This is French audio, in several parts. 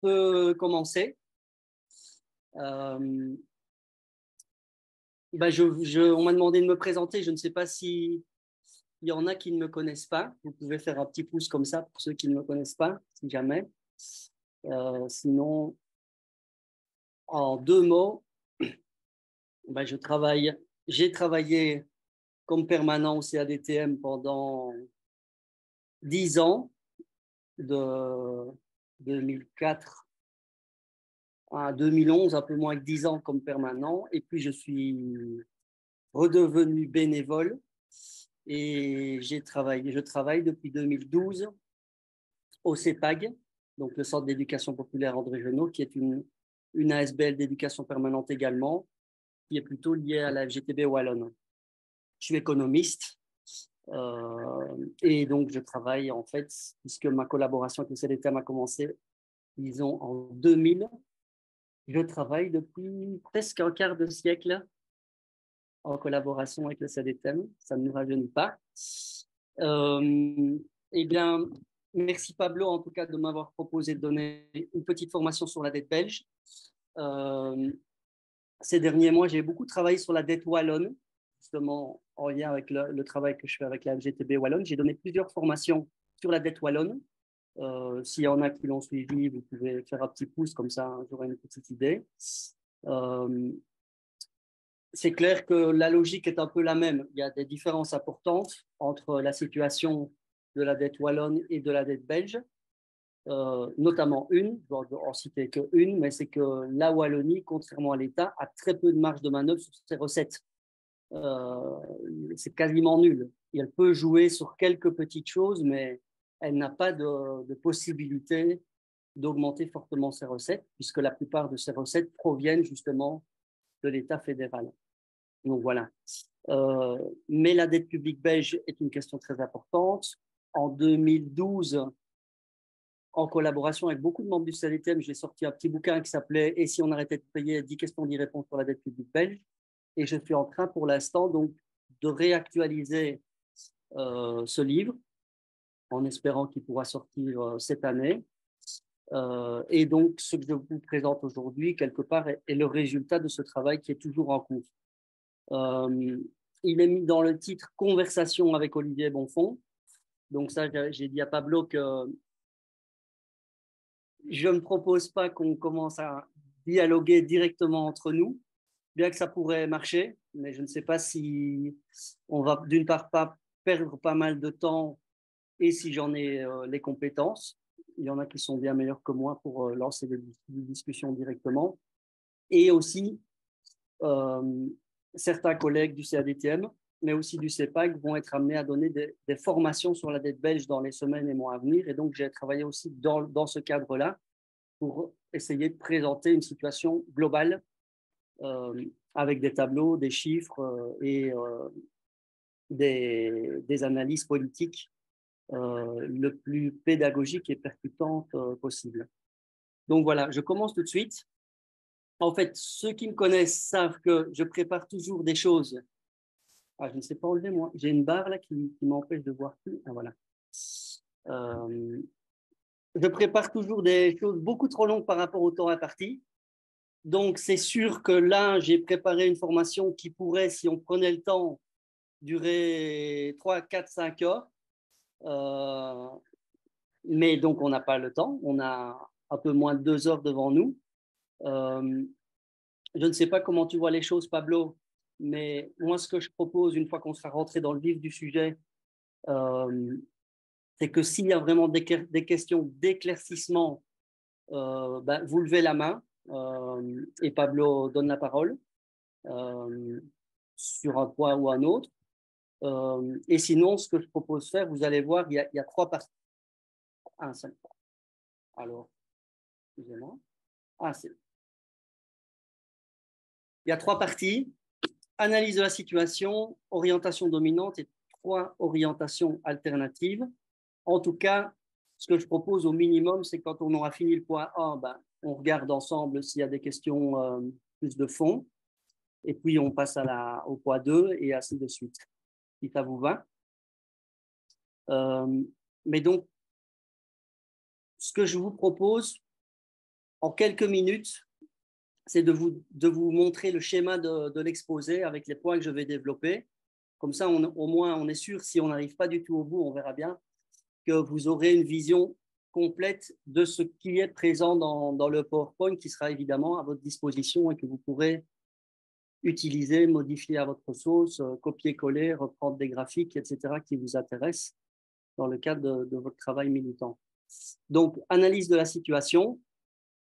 peux commencer. Euh, ben je, on m'a demandé de me présenter. Je ne sais pas si il y en a qui ne me connaissent pas. Vous pouvez faire un petit pouce comme ça pour ceux qui ne me connaissent pas, si jamais. Euh, sinon, en deux mots, ben je travaille, j'ai travaillé comme permanent au CADTM pendant dix ans, de 2004 à 2011, un peu moins que dix ans comme permanent. Et puis, je suis redevenu bénévole et j'ai travaillé, je travaille depuis 2012 au CEPAG, donc le Centre d'éducation populaire André Genot, qui est une, une ASBL d'éducation permanente également, qui est plutôt liée à la FGTB Wallonne. Je suis économiste et donc je travaille en fait, puisque ma collaboration avec le CDTM a commencé, disons, en 2000, je travaille depuis presque un quart de siècle en collaboration avec le CDTM. Ça ne nous rajeunit pas. Euh, eh bien, merci Pablo en tout cas de m'avoir proposé de donner une petite formation sur la dette belge. Euh, ces derniers mois, j'ai beaucoup travaillé sur la dette wallonne, justement en lien avec le, travail que je fais avec la FGTB wallonne. J'ai donné plusieurs formations sur la dette wallonne. Euh, S'il y en a qui l'ont suivi, vous pouvez faire un petit pouce, comme ça j'aurai une petite idée. Euh, c'est clair que la logique est un peu la même. Il y a des différences importantes entre la situation de la dette wallonne et de la dette belge, euh, notamment une, je vais en citer que une, mais c'est que la Wallonie, contrairement à l'État, a très peu de marge de manœuvre sur ses recettes. Euh, c'est quasiment nul. elle peut jouer sur quelques petites choses, mais elle n'a pas de, possibilité d'augmenter fortement ses recettes, puisque la plupart de ses recettes proviennent justement de l'État fédéral. Donc voilà. Euh, mais la dette publique belge est une question très importante. En 2012, en collaboration avec beaucoup de membres du CDTM, j'ai sorti un petit bouquin qui s'appelait Et si on arrêtait de payer? 10 questions d'y répondre sur la dette publique belge. Et je suis en train pour l'instant donc de réactualiser euh, ce livre en espérant qu'il pourra sortir euh, cette année. Euh, et donc, ce que je vous présente aujourd'hui, quelque part, est, le résultat de ce travail qui est toujours en cours. Il est mis dans le titre Conversation avec Olivier Bonfond. Donc ça, j'ai dit à Pablo que je ne propose pas qu'on commence à dialoguer directement entre nous, bien que ça pourrait marcher, mais je ne sais pas si on va d'une part pas perdre pas mal de temps et si j'en ai euh, les compétences. Il y en a qui sont bien meilleurs que moi pour euh, lancer des, discussions directement. Et aussi, euh, certains collègues du CADTM, mais aussi du CEPAC, vont être amenés à donner des, formations sur la dette belge dans les semaines et mois à venir. Et donc, j'ai travaillé aussi dans, ce cadre-là pour essayer de présenter une situation globale avec des tableaux, des chiffres et des, des, analyses politiques euh, le plus pédagogique et percutante euh, possible. Donc voilà, je commence tout de suite. En fait, ceux qui me connaissent savent que je prépare toujours des choses. Ah, je ne sais pas enlever moi. J'ai une barre là qui, m'empêche de voir plus. Ah, voilà. Euh, je prépare toujours des choses beaucoup trop longues par rapport au temps imparti. Donc, c'est sûr que là, j'ai préparé une formation qui pourrait, si on prenait le temps, durer 3, 4, 5 heures. Euh, mais donc, on n'a pas le temps. On a un peu moins de deux heures devant nous. Euh, je ne sais pas comment tu vois les choses, Pablo, mais moi, ce que je propose, une fois qu'on sera rentré dans le vif du sujet, euh, c'est que s'il y a vraiment des, des questions d'éclaircissement, ben, vous levez la main et Pablo donne la parole sur un point ou un autre. Euh, et sinon, ce que je propose de faire, vous allez voir, il y a, trois parties. Un seul. Alors, excusez-moi. Ah. Il y a trois parties. Analyse de la situation, orientation dominante et trois orientations alternatives. En tout cas, ce que je propose au minimum, c'est quand on aura fini le point 1, ben, on regarde ensemble s'il y a des questions euh, plus de fond. Et puis, on passe au point 2 et ainsi de suite si ça vous va. Euh, mais donc, ce que je vous propose, en quelques minutes, c'est de vous, de vous montrer le schéma de, l'exposé avec les points que je vais développer. Comme ça, au moins, on est sûr, si on n'arrive pas du tout au bout, on verra bien, que vous aurez une vision complète de ce qui est présent dans, le PowerPoint qui sera évidemment à votre disposition et que vous pourrez utiliser, modifier à votre sauce, euh, copier-coller, reprendre des graphiques, etc., qui vous intéressent dans le cadre de, votre travail militant. Donc, analyse de la situation,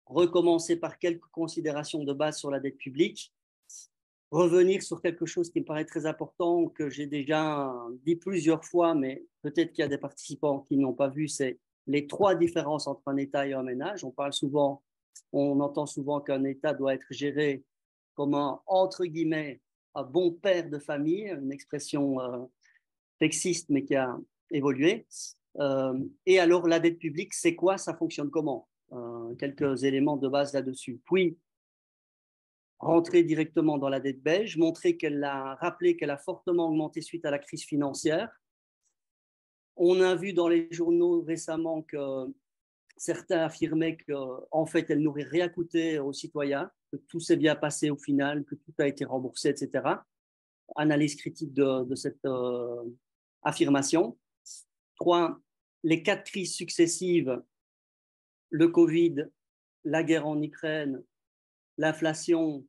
recommencer par quelques considérations de base sur la dette publique, revenir sur quelque chose qui me paraît très important, que j'ai déjà dit plusieurs fois, mais peut-être qu'il y a des participants qui n'ont pas vu, c'est les trois différences entre un État et un ménage. On parle souvent, on entend souvent qu'un État doit être géré comme un, entre guillemets, un bon père de famille, une expression euh, sexiste, mais qui a évolué. Euh, et alors, la dette publique, c'est quoi? Ça fonctionne comment? Euh, Quelques éléments de base là-dessus. Puis, rentrer directement dans la dette belge, montrer qu'elle a rappelé qu'elle a fortement augmenté suite à la crise financière. On a vu dans les journaux récemment que certains affirmaient qu'en fait, elle n'aurait rien coûté aux citoyens, que tout s'est bien passé au final, que tout a été remboursé, etc. Analyse critique de, cette euh, affirmation. Trois, les quatre crises successives, le Covid, la guerre en Ukraine, l'inflation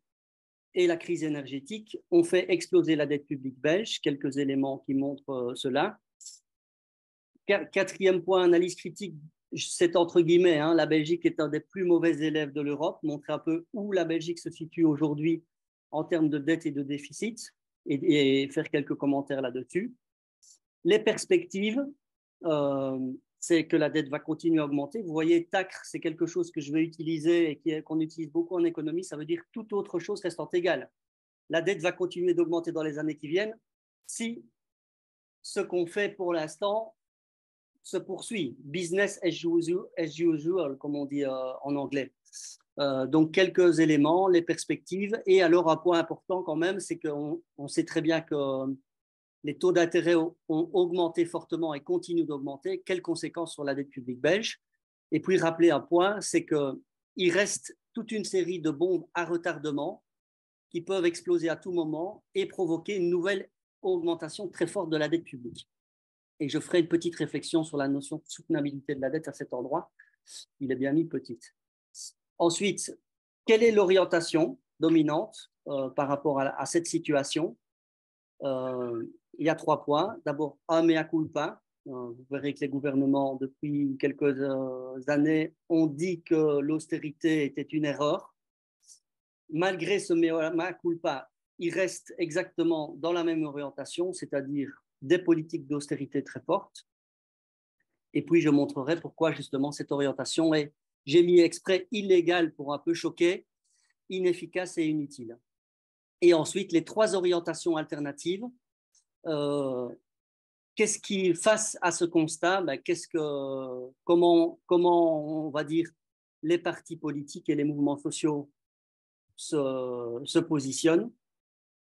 et la crise énergétique ont fait exploser la dette publique belge. Quelques éléments qui montrent euh, cela. Quatrième point, analyse critique, c'est entre guillemets, hein, la Belgique est un des plus mauvais élèves de l'Europe, montrer un peu où la Belgique se situe aujourd'hui en termes de dette et de déficit et, faire quelques commentaires là-dessus. Les perspectives, euh, c'est que la dette va continuer à augmenter. Vous voyez, TACRE, c'est quelque chose que je vais utiliser et qu'on utilise beaucoup en économie. Ça veut dire toute autre chose restant égale. La dette va continuer d'augmenter dans les années qui viennent si ce qu'on fait pour l'instant se poursuit. Business as usual, comme on dit euh, en anglais. Euh, donc, quelques éléments, les perspectives. Et alors, un point important quand même, c'est qu'on on sait très bien que les taux d'intérêt ont augmenté fortement et continuent d'augmenter. Quelles conséquences sur la dette publique belge? Et puis rappeler un point, c'est qu'il reste toute une série de bombes à retardement qui peuvent exploser à tout moment et provoquer une nouvelle augmentation très forte de la dette publique. Et je ferai une petite réflexion sur la notion de soutenabilité de la dette à cet endroit. Il est bien mis petite. Ensuite, quelle est l'orientation dominante euh, par rapport à, cette situation? Euh, il y a trois points. D'abord, un mea culpa. Vous verrez que les gouvernements, depuis quelques euh, années, ont dit que l'austérité était une erreur. Malgré ce mea culpa, il reste exactement dans la même orientation, c'est-à-dire des politiques d'austérité très fortes. Et puis, je montrerai pourquoi justement cette orientation est, j'ai mis exprès, illégale pour un peu choquer, inefficace et inutile. Et ensuite, les trois orientations alternatives euh, qu'est-ce qui, face à ce constat, ben, qu'est-ce que, comment, comment, on va dire, les partis politiques et les mouvements sociaux se, se positionnent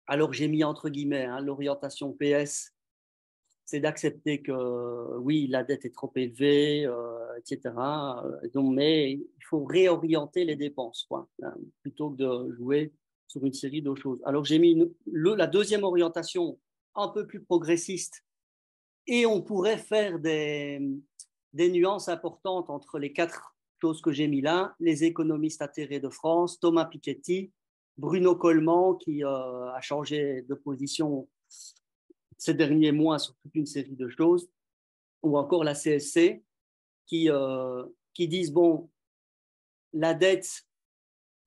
Alors, j'ai mis entre guillemets hein, l'orientation PS, c'est d'accepter que oui, la dette est trop élevée, euh, etc. Donc, mais il faut réorienter les dépenses, quoi, hein, plutôt que de jouer sur une série d'autres choses. Alors, j'ai mis le, la deuxième orientation un peu plus progressiste. Et on pourrait faire des, des nuances importantes entre les quatre choses que j'ai mis là, les économistes atterrés de France, Thomas Piketty, Bruno Coleman, qui euh, a changé de position ces derniers mois sur toute une série de choses, ou encore la CSC, qui, euh, qui disent, bon, la dette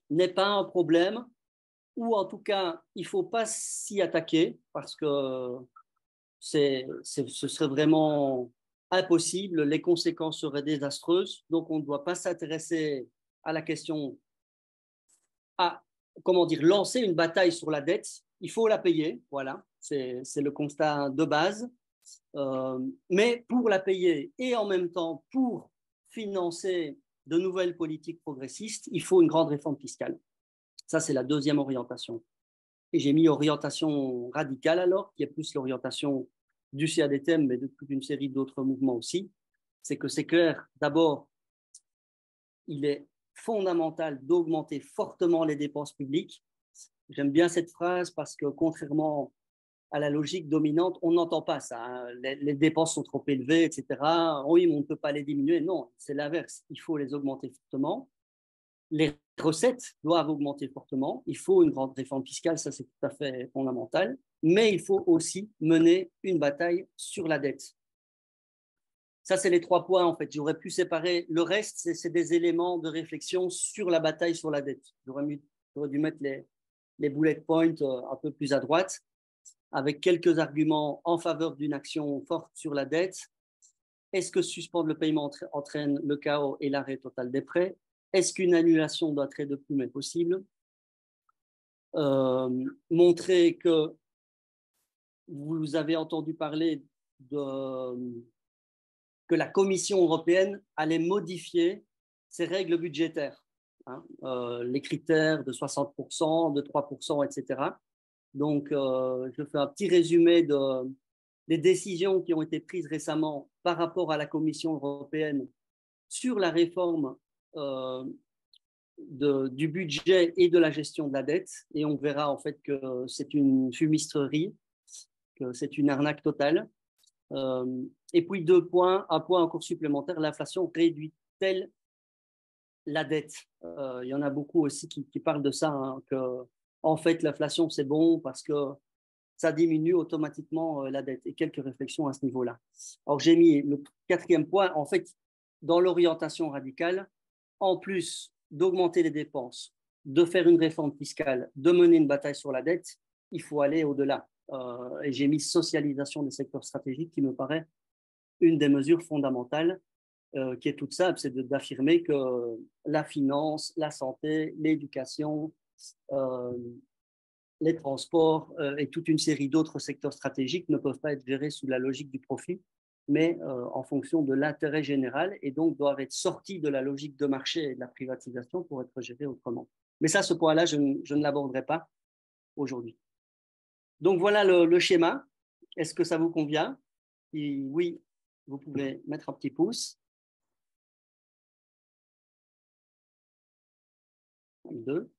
n'est pas un problème, ou en tout cas, il ne faut pas s'y attaquer parce que ce serait vraiment impossible, les conséquences seraient désastreuses, donc on ne doit pas s'intéresser à la question, à, comment dire, lancer une bataille sur la dette, il faut la payer, voilà, c'est le constat de base, euh, mais pour la payer et en même temps pour financer de nouvelles politiques progressistes, il faut une grande réforme fiscale. Ça, c'est la deuxième orientation. Et j'ai mis orientation radicale alors, qui est plus l'orientation du CADTM, mais de toute une série d'autres mouvements aussi. C'est que c'est clair, d'abord, il est fondamental d'augmenter fortement les dépenses publiques. J'aime bien cette phrase parce que contrairement à la logique dominante, on n'entend pas ça. Hein. Les, dépenses sont trop élevées, etc. Oui, mais on ne peut pas les diminuer. Non, c'est l'inverse. Il faut les augmenter fortement. Les recettes doivent augmenter fortement. Il faut une grande réforme fiscale, ça c'est tout à fait fondamental. Mais il faut aussi mener une bataille sur la dette. Ça, c'est les trois points, en fait. J'aurais pu séparer. Le reste, c'est des éléments de réflexion sur la bataille sur la dette. J'aurais dû mettre les, bullet points euh, un peu plus à droite avec quelques arguments en faveur d'une action forte sur la dette. Est-ce que suspendre le paiement entraîne le chaos et l'arrêt total des prêts? Est-ce qu'une annulation doit être de plus possible? Euh, Montrer que vous avez entendu parler de, que la Commission européenne allait modifier ses règles budgétaires, hein, euh, les critères de 60%, de 3%, etc. Donc, euh, je fais un petit résumé de, des décisions qui ont été prises récemment par rapport à la Commission européenne sur la réforme euh, du budget et de la gestion de la dette. Et on verra en fait que c'est une fumistrerie, que c'est une arnaque totale. Euh, et puis deux points, un point encore supplémentaire, l'inflation réduit-elle la dette? Il y en a beaucoup aussi qui, parlent de ça, hein, en fait, l'inflation, c'est bon parce que ça diminue automatiquement euh, la dette. Et quelques réflexions à ce niveau-là. Alors, j'ai mis le quatrième point. En fait, dans l'orientation radicale, en plus d'augmenter les dépenses, de faire une réforme fiscale, de mener une bataille sur la dette, il faut aller au-delà. Euh, et j'ai mis socialisation des secteurs stratégiques qui me paraît une des mesures fondamentales, euh, qui est toute simple, c'est d'affirmer que la finance, la santé, l'éducation, les transports euh, et toute une série d'autres secteurs stratégiques ne peuvent pas être gérés sous la logique du profit, mais euh, en fonction de l'intérêt général et donc doivent être sortis de la logique de marché et de la privatisation pour être gérés autrement. Mais ça, ce point-là, je, ne l'aborderai pas aujourd'hui. Donc voilà le, schéma. Est-ce que ça vous convient? Oui, vous pouvez mettre un petit pouce. Deux.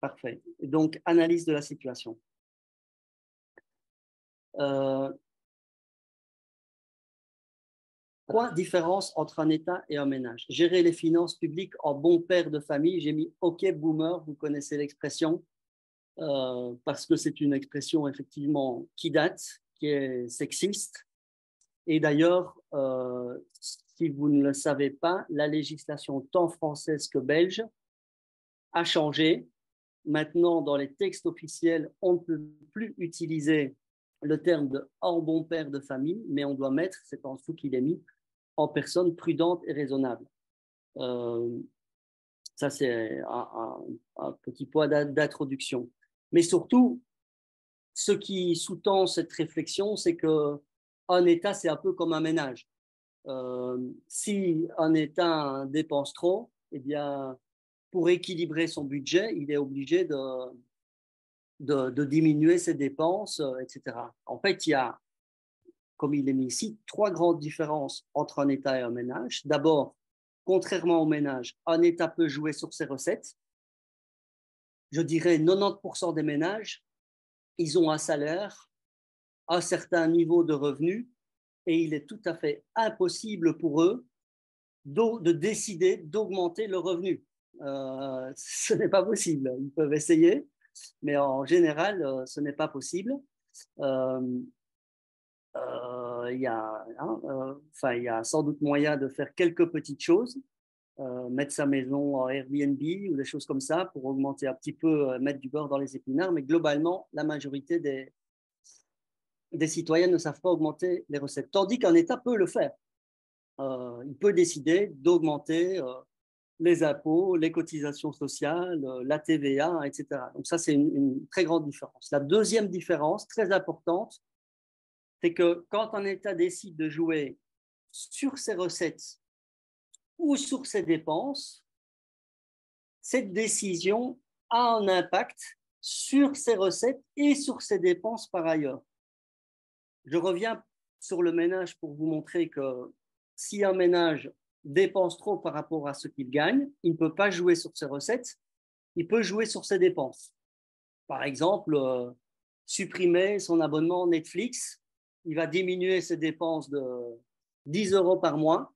Parfait. Donc, analyse de la situation. Euh, trois différences entre un État et un ménage? Gérer les finances publiques en bon père de famille. J'ai mis OK boomer, vous connaissez l'expression, euh, parce que c'est une expression effectivement qui date, qui est sexiste. Et d'ailleurs, euh, si vous ne le savez pas, la législation tant française que belge a changé Maintenant, dans les textes officiels, on ne peut plus utiliser le terme de en bon père de famille, mais on doit mettre, c'est en dessous qu'il est mis, en personne prudente et raisonnable. Euh, ça, c'est un, petit point d'introduction. Mais surtout, ce qui sous-tend cette réflexion, c'est que un État, c'est un peu comme un ménage. Euh, si un État dépense trop, eh bien, pour équilibrer son budget, il est obligé de, de, diminuer ses dépenses, euh, etc. En fait, il y a, comme il est mis ici, trois grandes différences entre un État et un ménage. D'abord, contrairement au ménage, un État peut jouer sur ses recettes. Je dirais 90% des ménages, ils ont un salaire, un certain niveau de revenus, et il est tout à fait impossible pour eux de décider d'augmenter le revenu. Euh, ce n'est pas possible. Ils peuvent essayer, mais en général, euh, ce n'est pas possible. Euh, il y, a, hein, y a sans doute moyen de faire quelques petites choses, mettre sa maison en Airbnb ou des choses comme ça pour augmenter un petit peu, mettre du beurre dans les épinards, mais globalement, la majorité des citoyens ne savent pas augmenter les recettes, tandis qu'un État peut le faire. il peut décider d'augmenter les impôts, les cotisations sociales, euh, la TVA, etc. Donc ça, c'est une, très grande différence. La deuxième différence, très importante, c'est que quand un État décide de jouer sur ses recettes ou sur ses dépenses, cette décision a un impact sur ses recettes et sur ses dépenses par ailleurs. Je reviens sur le ménage pour vous montrer que si un ménage dépense trop par rapport à ce qu'il gagne, il ne peut pas jouer sur ses recettes, il peut jouer sur ses dépenses. Par exemple, euh, supprimer son abonnement Netflix, il va diminuer ses dépenses de 10 euros par mois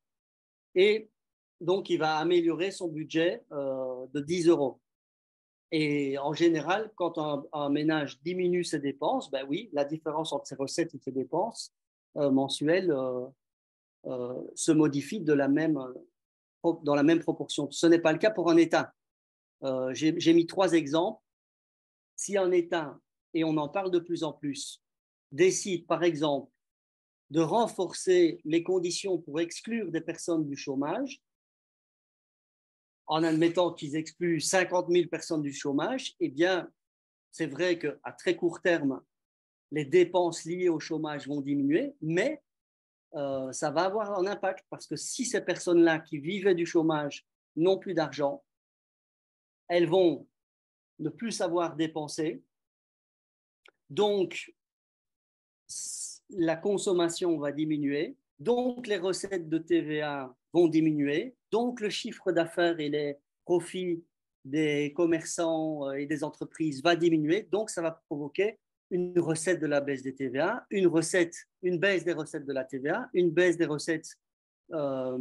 et donc il va améliorer son budget euh, de 10 euros. Et en général, quand un, ménage diminue ses dépenses, ben oui, la différence entre ses recettes et ses dépenses euh, mensuelles se modifie de la même, dans la même proportion. Ce n'est pas le cas pour un État. J'ai mis trois exemples. Si un État et on en parle de plus en plus, décide par exemple de renforcer les conditions pour exclure des personnes du chômage, en admettant qu'ils excluent 50 000 personnes du chômage, eh bien, c'est vrai qu'à très court terme, les dépenses liées au chômage vont diminuer, mais euh, ça va avoir un impact parce que si ces personnes-là qui vivaient du chômage n'ont plus d'argent, elles vont ne plus savoir dépenser, donc, la consommation va diminuer, donc les recettes de TVA vont diminuer, donc le chiffre d'affaires et les profits des commerçants euh, et des entreprises va diminuer, donc ça va provoquer une recette de la baisse des TVA, une recette, une baisse des recettes de la TVA, une baisse des recettes euh,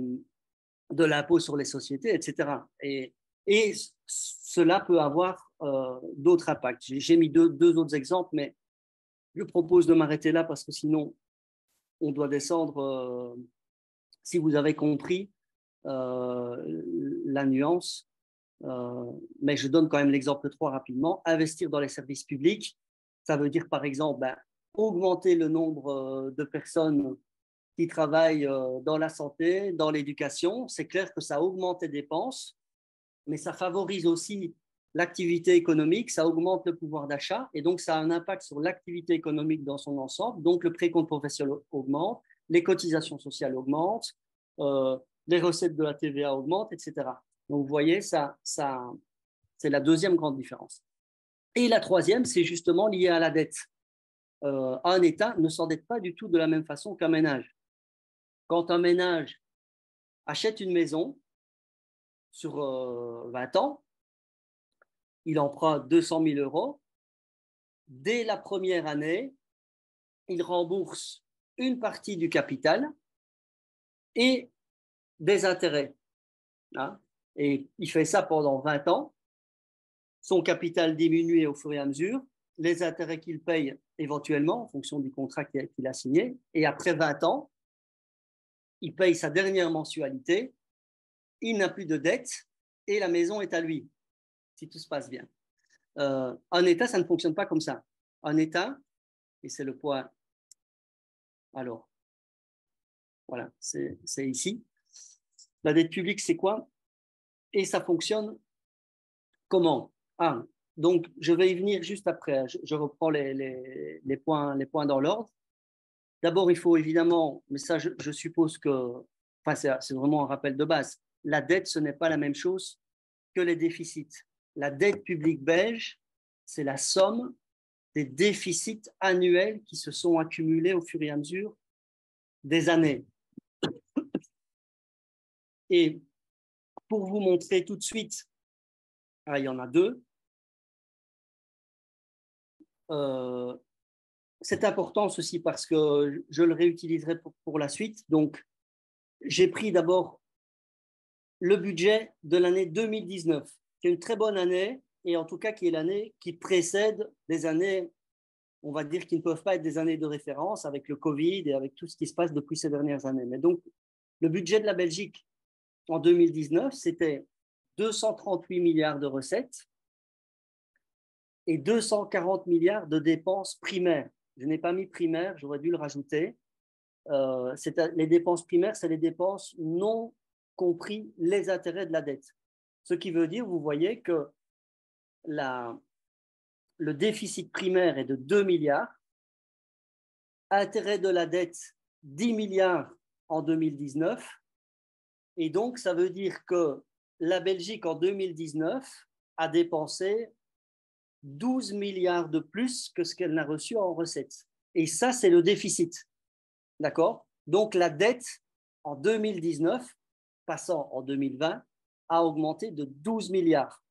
de l'impôt sur les sociétés, etc. Et, cela peut avoir euh, d'autres impacts. J'ai mis deux, deux, autres exemples, mais je propose de m'arrêter là parce que sinon, on doit descendre, euh, si vous avez compris la nuance. Mais je donne quand même l'exemple 3 rapidement. Investir dans les services publics, ça veut dire par exemple ben, augmenter le nombre de personnes qui travaillent dans la santé, dans l'éducation. C'est clair que ça augmente les dépenses, mais ça favorise aussi l'activité économique, ça augmente le pouvoir d'achat et donc ça a un impact sur l'activité économique dans son ensemble. Donc le précompte professionnel augmente, les cotisations sociales augmentent, euh, les recettes de la TVA augmentent, etc. Donc vous voyez, ça, ça, c'est la deuxième grande différence. Et la troisième, c'est justement lié à la dette. Euh, un État ne s'endette pas du tout de la même façon qu'un ménage. Quand un ménage achète une maison sur 20 euh, ans, il emprunte 200 000 euros. Dès la première année, il rembourse une partie du capital et des intérêts. Hein. Et il fait ça pendant 20 ans. Son capital diminue au fur et à mesure. Les intérêts qu'il paye éventuellement en fonction du contrat qu'il a signé. Et après 20 ans, il paye sa dernière mensualité. Il n'a plus de dette et la maison est à lui si tout se passe bien. Euh, un État, ça ne fonctionne pas comme ça. Un État, et c'est le point. Alors, voilà, c'est ici. La dette publique, c'est quoi? Et ça fonctionne comment? Donc je vais y venir juste après. Je, reprends les, les, points, les points dans l'ordre. D'abord, il faut évidemment, mais ça, je, je suppose que, enfin, c'est vraiment un rappel de base. La dette, ce n'est pas la même chose que les déficits la dette publique belge, c'est la somme des déficits annuels qui se sont accumulés au fur et à mesure des années. Et pour vous montrer tout de suite, ah, il y en a deux, euh, c'est important ceci parce que je le réutiliserai pour, pour la suite. Donc, j'ai pris d'abord le budget de l'année 2019 qui est une très bonne année, et en tout cas qui est l'année qui précède des années, on va dire, qui ne peuvent pas être des années de référence avec le Covid et avec tout ce qui se passe depuis ces dernières années. Mais donc, le budget de la Belgique en 2019, c'était 238 milliards de recettes et 240 milliards de dépenses primaires. Je n'ai pas mis primaires, j'aurais dû le rajouter. Euh, les dépenses primaires, c'est les dépenses non compris les intérêts de la dette. Ce qui veut dire, vous voyez que la, le déficit primaire est de 2 milliards, intérêt de la dette 10 milliards en 2019, et donc ça veut dire que la Belgique en 2019 a dépensé 12 milliards de plus que ce qu'elle n'a reçu en recettes. Et ça, c'est le déficit. D'accord? Donc la dette en 2019 passant en 2020 a augmenté de 12 milliards.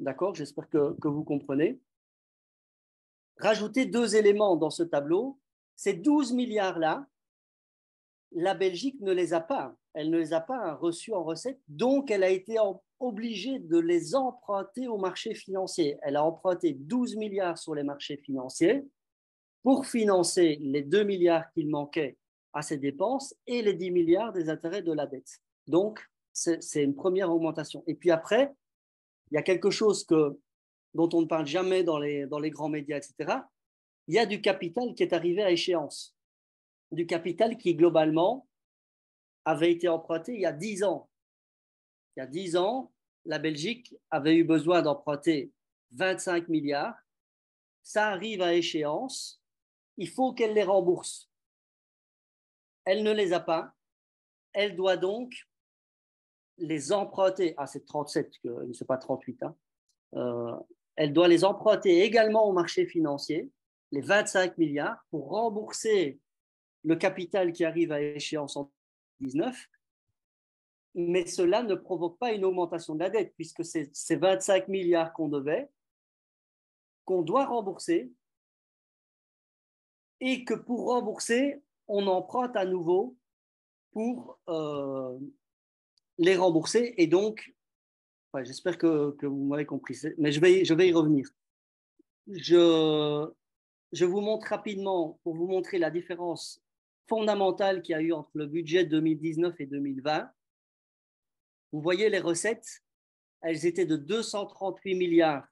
D'accord? J'espère que, vous comprenez. Rajoutez deux éléments dans ce tableau. Ces 12 milliards-là, la Belgique ne les a pas. Elle ne les a pas reçus en recettes, donc elle a été obligée de les emprunter au marché financier. Elle a emprunté 12 milliards sur les marchés financiers pour financer les 2 milliards qu'il manquait à ses dépenses et les 10 milliards des intérêts de la dette. Donc, c'est une première augmentation. Et puis après, il y a quelque chose que, dont on ne parle jamais dans les, dans les grands médias, etc. Il y a du capital qui est arrivé à échéance. Du capital qui, globalement, avait été emprunté il y a 10 ans. Il y a 10 ans, la Belgique avait eu besoin d'emprunter 25 milliards. Ça arrive à échéance. Il faut qu'elle les rembourse. Elle ne les a pas. Elle doit donc les emprunter. Ah, c'est 37, ne c'est pas 38. Hein. Euh, elle doit les emprunter également au marché financier, les 25 milliards, pour rembourser le capital qui arrive à échéance 2019. Mais cela ne provoque pas une augmentation de la dette, puisque c'est ces 25 milliards qu'on devait, qu'on doit rembourser, et que pour rembourser, on emprunte à nouveau pour euh, les rembourser. Et donc, j'espère que, vous m'avez compris, mais je vais, je vais y revenir. Je, je vous montre rapidement, pour vous montrer la différence fondamentale qu'il y a eu entre le budget 2019 et 2020. Vous voyez les recettes, elles étaient de 238 milliards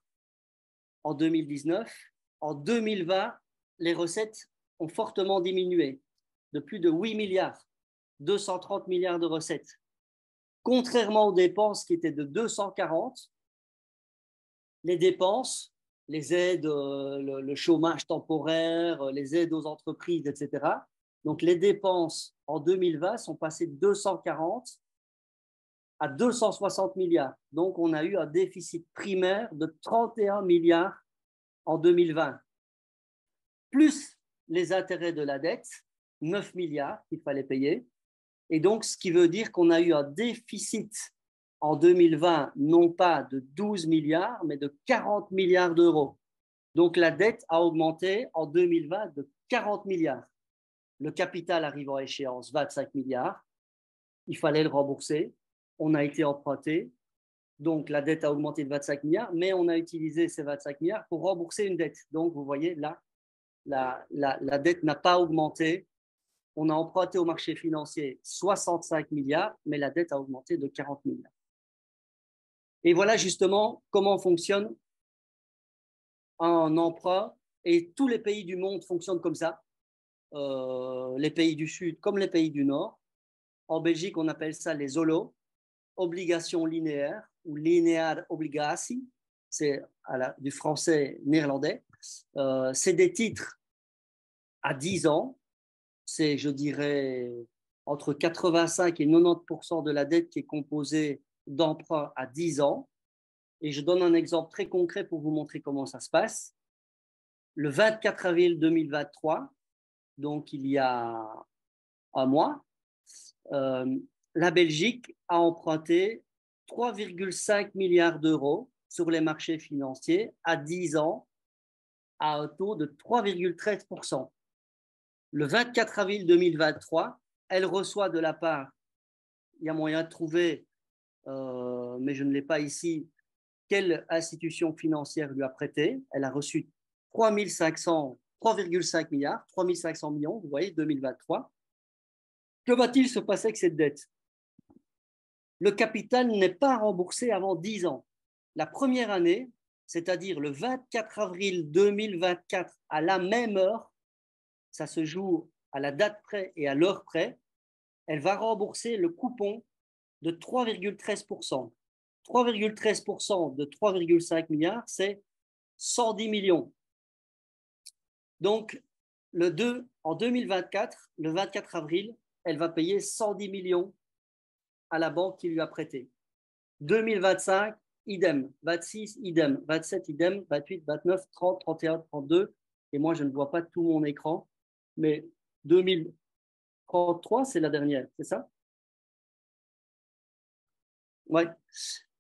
en 2019. En 2020, les recettes ont fortement diminué de plus de 8 milliards, 230 milliards de recettes. Contrairement aux dépenses qui étaient de 240, les dépenses, les aides, euh, le, chômage temporaire, les aides aux entreprises, etc. Donc les dépenses en 2020 sont passées de 240 à 260 milliards. Donc on a eu un déficit primaire de 31 milliards en 2020, plus les intérêts de la dette, 9 milliards qu'il fallait payer, et donc, ce qui veut dire qu'on a eu un déficit en 2020, non pas de 12 milliards, mais de 40 milliards d'euros. Donc, la dette a augmenté en 2020 de 40 milliards. Le capital arrivant à échéance, 25 milliards. Il fallait le rembourser. On a été emprunté. Donc, la dette a augmenté de 25 milliards, mais on a utilisé ces 25 milliards pour rembourser une dette. Donc, vous voyez, là, la dette n'a pas augmenté on a emprunté au marché financier 65 milliards, mais la dette a augmenté de 40 milliards. Et voilà justement comment fonctionne un emprunt. Et tous les pays du monde fonctionnent comme ça. Euh, les pays du Sud comme les pays du Nord. En Belgique, on appelle ça les OLO, obligations linéaires ou linear obligatie. C'est du français néerlandais. Euh, c'est des titres à 10 ans c'est, je dirais, entre 85 et 90% de la dette qui est composée d'emprunts à 10 ans. Et je donne un exemple très concret pour vous montrer comment ça se passe. Le 24 avril 2023, donc il y a un mois, euh, la Belgique a emprunté 3,5 milliards d'euros sur les marchés financiers à 10 ans à un taux de 3,13% le 24 avril 2023, elle reçoit de la part, il y a moyen de trouver, euh, mais je ne l'ai pas ici, quelle institution financière lui a prêté. Elle a reçu 3,5 milliards, 3500 millions, vous voyez, 2023. Que va-t-il se passer avec cette dette? Le capital n'est pas remboursé avant 10 ans. La première année, c'est-à-dire le 24 avril 2024, à la même heure, ça se joue à la date près et à l'heure près, elle va rembourser le coupon de 3,13%. 3,13% de 3,5 milliards, c'est 110 millions. Donc, le 2, en 2024, le 24 avril, elle va payer 110 millions à la banque qui lui a prêté. 2025, idem. 26, idem. 27, idem. 28, 29, 30, 31, 32. Et moi, je ne vois pas tout mon écran mais 2033, c'est la dernière, c'est ça? Ouais.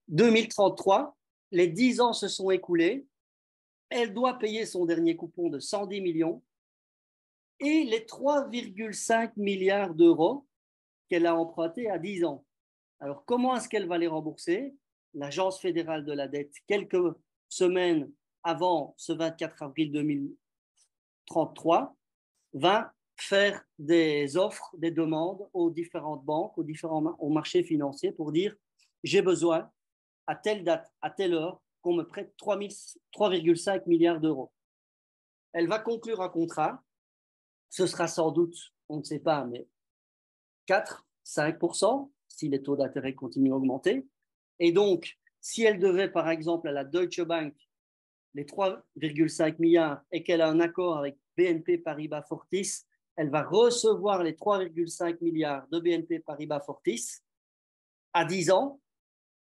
2033, les 10 ans se sont écoulés. Elle doit payer son dernier coupon de 110 millions et les 3,5 milliards d'euros qu'elle a empruntés à 10 ans. Alors, comment est-ce qu'elle va les rembourser? L'Agence fédérale de la dette, quelques semaines avant ce 24 avril 2033, va faire des offres, des demandes aux différentes banques, aux différents aux marchés financiers pour dire j'ai besoin à telle date, à telle heure, qu'on me prête 3,5 milliards d'euros. Elle va conclure un contrat. Ce sera sans doute, on ne sait pas, mais 4, 5% si les taux d'intérêt continuent à augmenter. Et donc, si elle devait, par exemple, à la Deutsche Bank, les 3,5 milliards et qu'elle a un accord avec BNP Paribas Fortis, elle va recevoir les 3,5 milliards de BNP Paribas Fortis à 10 ans.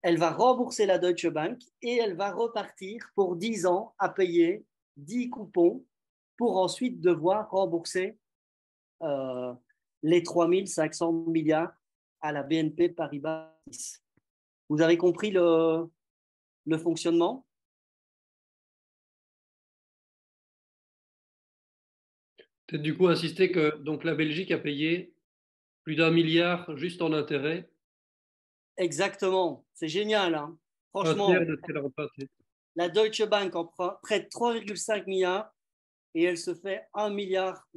Elle va rembourser la Deutsche Bank et elle va repartir pour 10 ans à payer 10 coupons pour ensuite devoir rembourser euh, les 3500 milliards à la BNP Paribas. Vous avez compris le, fonctionnement? Peut-être du coup insister que donc la Belgique a payé plus d'un milliard juste en intérêt. Exactement, c'est génial. Hein. Franchement, la Deutsche Bank en prête 3,5 milliards et elle se fait 1 milliard,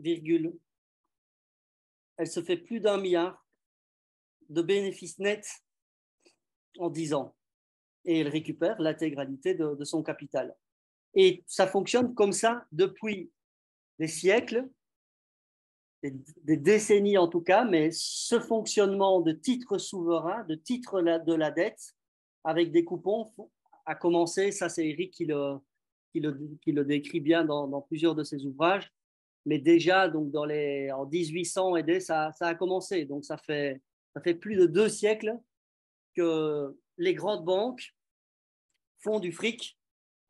elle se fait plus d'un milliard de bénéfices nets en 10 ans. Et elle récupère l'intégralité de, son capital. Et ça fonctionne comme ça depuis des siècles, des, décennies en tout cas, mais ce fonctionnement de titres souverains, de titres de la dette, avec des coupons, a commencé, ça c'est Eric qui le, décrit bien dans, plusieurs de ses ouvrages, mais déjà donc en 1800 et ça, ça a commencé, donc ça fait ça fait plus de deux siècles que les grandes banques font du fric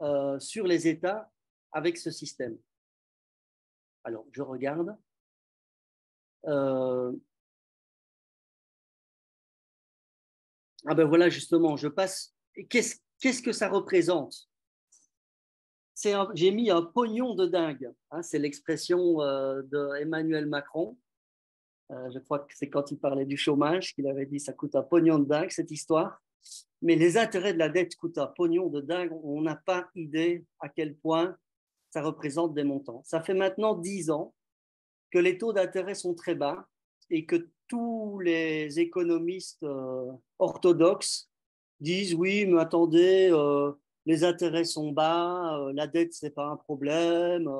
euh, sur les États avec ce système. Alors, je regarde. Euh, ah ben voilà, justement, je passe. Qu'est-ce que ça représente? J'ai mis un pognon de dingue. Hein, c'est l'expression euh, d'Emmanuel Macron. Euh, je crois que c'est quand il parlait du chômage qu'il avait dit ça coûte un pognon de dingue cette histoire. Mais les intérêts de la dette coûtent un pognon de dingue. On n'a pas idée à quel point ça représente des montants. Ça fait maintenant dix ans que les taux d'intérêt sont très bas et que tous les économistes euh, orthodoxes disent oui, mais attendez, euh, les intérêts sont bas, la dette c'est pas un problème,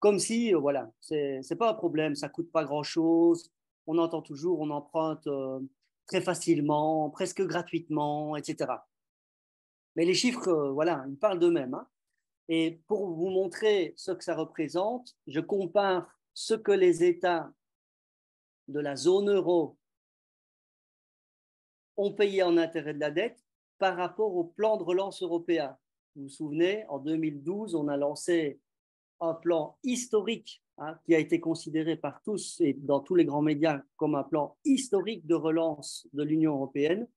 comme si voilà, c'est c'est pas un problème, ça coûte pas grand chose, on entend toujours, on emprunte euh, très facilement, presque gratuitement, etc. Mais les chiffres, euh, voilà, ils parlent d'eux-mêmes. Hein. Et pour vous montrer ce que ça représente, je compare ce que les États de la zone euro ont payé en intérêt de la dette par rapport au plan de relance européen. Vous vous souvenez, en 2012, on a lancé un plan historique Hein, qui a été considéré par tous et dans tous les grands médias comme un plan historique de relance de l'Union européenne.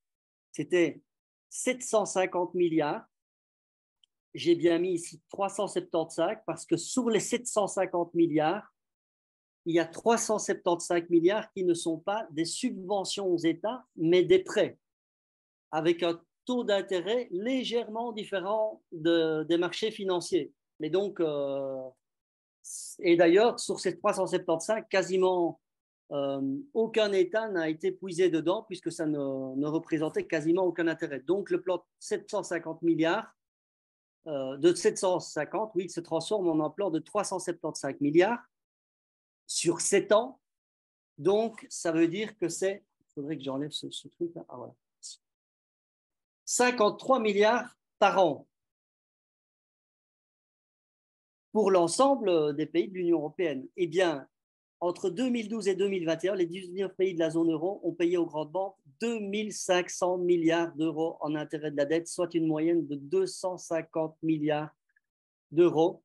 C'était 750 milliards. J'ai bien mis ici 375 parce que sur les 750 milliards, il y a 375 milliards qui ne sont pas des subventions aux États, mais des prêts, avec un taux d'intérêt légèrement différent des marchés financiers. Mais donc, euh, et d'ailleurs, sur ces 375, quasiment euh, aucun État n'a été puisé dedans puisque ça ne, représentait quasiment aucun intérêt. Donc le plan de 750 milliards, euh, de 750, oui, se transforme en un plan de 375 milliards sur 7 ans. Donc ça veut dire que c'est, il faudrait que j'enlève ce, truc là, ah, voilà. 53 milliards par an pour l'ensemble des pays de l'Union européenne. Eh bien, entre 2012 et 2021, les 19 pays de la zone euro ont payé aux grandes banques 2500 milliards d'euros en intérêt de la dette, soit une moyenne de 250 milliards d'euros,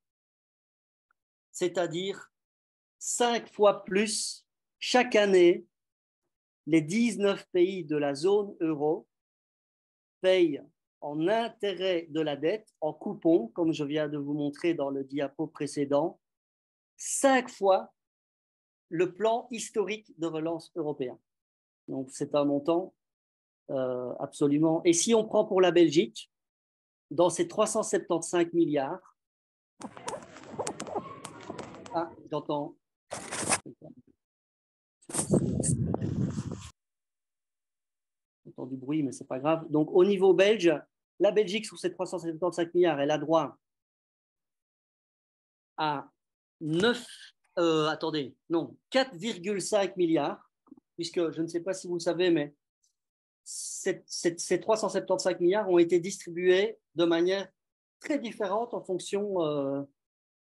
c'est-à-dire cinq fois plus chaque année les 19 pays de la zone euro paye en intérêt de la dette, en coupon, comme je viens de vous montrer dans le diapo précédent, cinq fois le plan historique de relance européen. Donc c'est un montant euh, absolument. Et si on prend pour la Belgique, dans ces 375 milliards, ah, j'entends. J'entends du bruit, mais c'est pas grave. Donc au niveau belge, la Belgique sur ces 375 milliards, elle a droit à 9, euh, attendez, non, 4,5 milliards, puisque je ne sais pas si vous le savez, mais ces 375 milliards ont été distribués de manière très différente en fonction euh,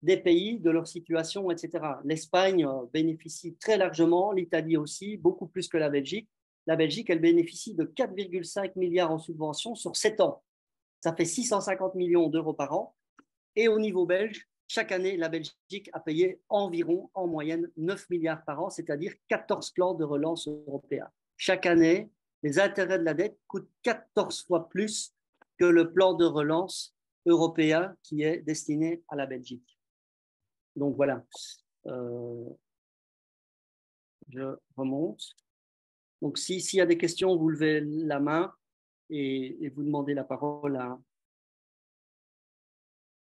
des pays, de leur situation, etc. L'Espagne euh, bénéficie très largement, l'Italie aussi, beaucoup plus que la Belgique. La Belgique, elle bénéficie de 4,5 milliards en subventions sur 7 ans. Ça fait 650 millions d'euros par an. Et au niveau belge, chaque année, la Belgique a payé environ, en moyenne, 9 milliards par an, c'est-à-dire 14 plans de relance européens. Chaque année, les intérêts de la dette coûtent 14 fois plus que le plan de relance européen qui est destiné à la Belgique. Donc voilà, euh, je remonte. Donc s'il y a des questions, vous levez la main et, vous demandez la parole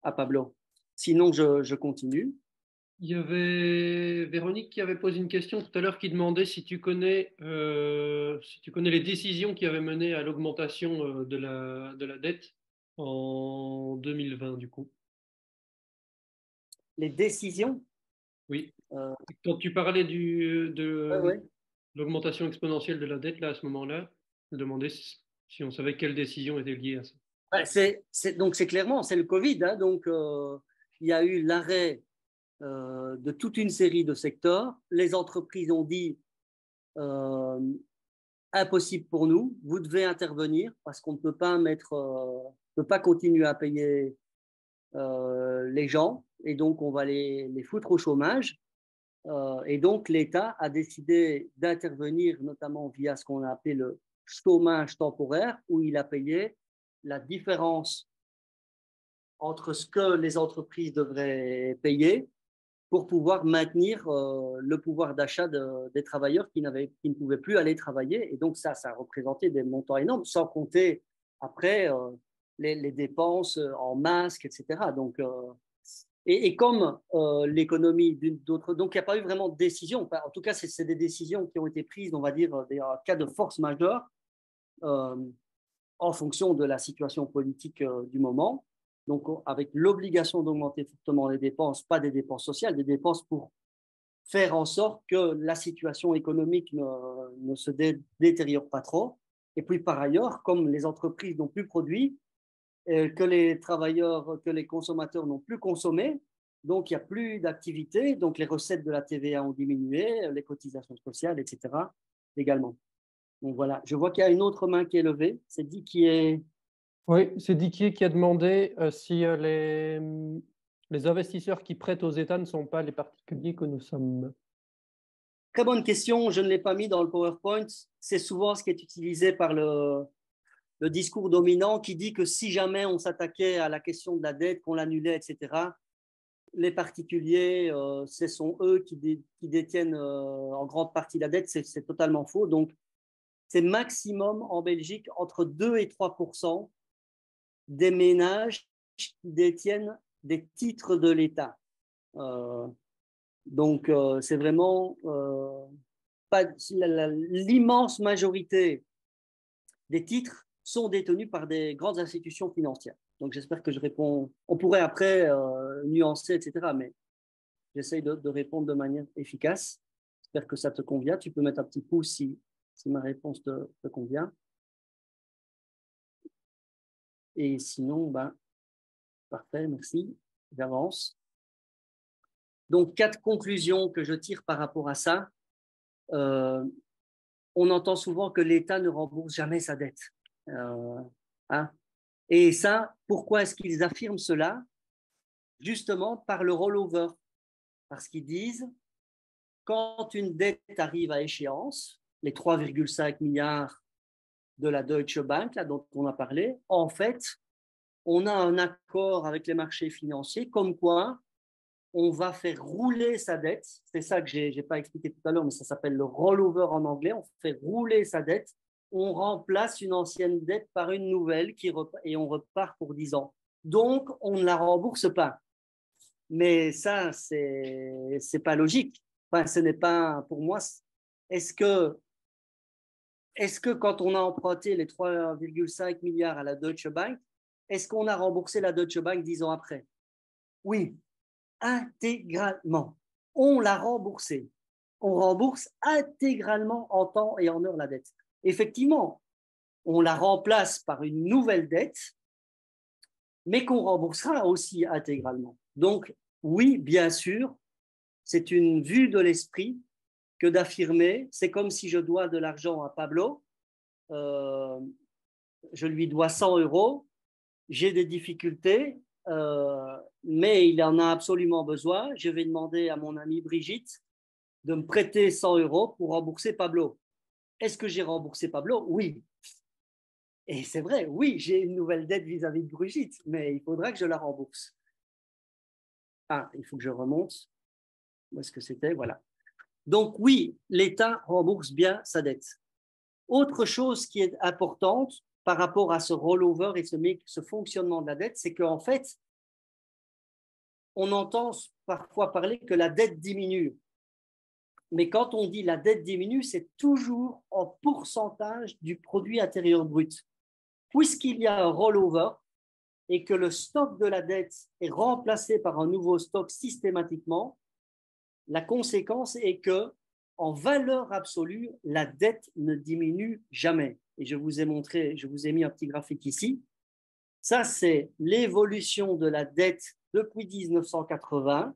à, Pablo. Sinon, je, continue. Il y avait Véronique qui avait posé une question tout à l'heure qui demandait si tu connais, euh, les décisions qui avaient mené à l'augmentation euh, de la, de la dette en 2020 du coup. Les décisions Oui. Euh. Quand tu parlais du, de l'augmentation exponentielle de la dette, là, à ce moment-là, je demandais si on savait quelles décisions étaient liées à ça. c'est, donc c'est clairement, c'est le Covid. Hein, donc il y a eu l'arrêt euh, de toute une série de secteurs. Les entreprises ont dit euh, impossible pour nous, vous devez intervenir parce qu'on ne peut pas mettre, euh, peut pas continuer à payer les gens et donc on va les, les foutre au chômage. et donc l'État a décidé d'intervenir notamment via ce qu'on a appelé le chômage temporaire où il a payé la différence entre ce que les entreprises devraient payer pour pouvoir maintenir euh, le pouvoir d'achat des travailleurs qui, qui, ne pouvaient plus aller travailler. Et donc ça, ça a représenté des montants énormes, sans compter après euh, les, dépenses en masques, etc. Donc, euh, et, comme l'économie d'autres... Donc il n'y a pas eu vraiment de décision. En tout cas, c'est des décisions qui ont été prises, on va dire, en cas de force majeure, en fonction de la situation politique du moment donc avec l'obligation d'augmenter fortement les dépenses, pas des dépenses sociales, des dépenses pour faire en sorte que la situation économique ne, se détériore pas trop. Et puis par ailleurs, comme les entreprises n'ont plus produit, euh, que les travailleurs, que les consommateurs n'ont plus consommé, donc il n'y a plus d'activité, donc les recettes de la TVA ont diminué, les cotisations sociales, etc. également. Donc voilà, je vois qu'il y a une autre main qui est levée, c'est dit qui est oui, c'est Dicky qui a demandé euh, si euh, les, mm, les investisseurs qui prêtent aux États ne sont pas les particuliers que nous sommes. Très bonne question, je ne l'ai pas mis dans le PowerPoint. C'est souvent ce qui est utilisé par le, le discours dominant qui dit que si jamais on s'attaquait à la question de la dette, qu'on l'annulait, etc., les particuliers, euh, ce sont eux qui, détiennent en grande partie la dette. C'est totalement faux. Donc, c'est maximum en Belgique entre 2 et 3% des ménages qui détiennent des titres de l'État. Euh, donc, euh, c'est vraiment euh, l'immense majorité des titres sont détenus par des grandes institutions financières. Donc, j'espère que je réponds. On pourrait après nuancer, etc. Mais j'essaye de, répondre de manière efficace. J'espère que ça te convient. Tu peux mettre un petit pouce si, si ma réponse te convient. Et sinon, ben, parfait, merci. J'avance. Donc, quatre conclusions que je tire par rapport à ça. Euh, on entend souvent que l'État ne rembourse jamais sa dette. Euh, hein. Et ça, pourquoi est-ce qu'ils affirment cela? Justement par le rollover. Parce qu'ils disent, quand une dette arrive à échéance, les 3,5 milliards de la Deutsche Bank, dont on a parlé, en fait, on a un accord avec les marchés financiers comme quoi on va faire rouler sa dette. C'est ça que je n'ai pas expliqué tout à l'heure, mais ça s'appelle le rollover en anglais. On fait rouler sa dette. On remplace une ancienne dette par une nouvelle qui et on repart pour 10 ans. Donc, on ne la rembourse pas. Mais ça, c'est n'est pas logique. Enfin, ce n'est pas, pour moi, est-ce que, quand on a emprunté les 3,5 milliards à la Deutsche Bank, est-ce qu'on a remboursé la Deutsche Bank dix ans après? Oui, intégralement. On l'a remboursé. On rembourse intégralement en temps et en heure la dette. Effectivement, on la remplace par une nouvelle dette, mais qu'on remboursera aussi intégralement. Donc, oui, bien sûr, c'est une vue de l'esprit que d'affirmer, c'est comme si je dois de l'argent à Pablo, euh, je lui dois 100 euros, j'ai des difficultés, euh, mais il en a absolument besoin. Je vais demander à mon amie Brigitte de me prêter 100 euros pour rembourser Pablo. Est-ce que j'ai remboursé Pablo? Oui. Et c'est vrai, oui, j'ai une nouvelle dette vis-à-vis de Brigitte, mais il faudra que je la rembourse. Ah, il faut que je remonte. Où est-ce que c'était? Voilà. Donc oui, l'État rembourse bien sa dette. Autre chose qui est importante par rapport à ce rollover et ce, fonctionnement de la dette, c'est qu'en fait, on entend parfois parler que la dette diminue. Mais quand on dit la dette diminue, c'est toujours en pourcentage du produit intérieur brut. Puisqu'il y a un rollover et que le stock de la dette est remplacé par un nouveau stock systématiquement, la conséquence est que, en valeur absolue, la dette ne diminue jamais. Et je vous ai montré, je vous ai mis un petit graphique ici. Ça, c'est l'évolution de la dette depuis 1980.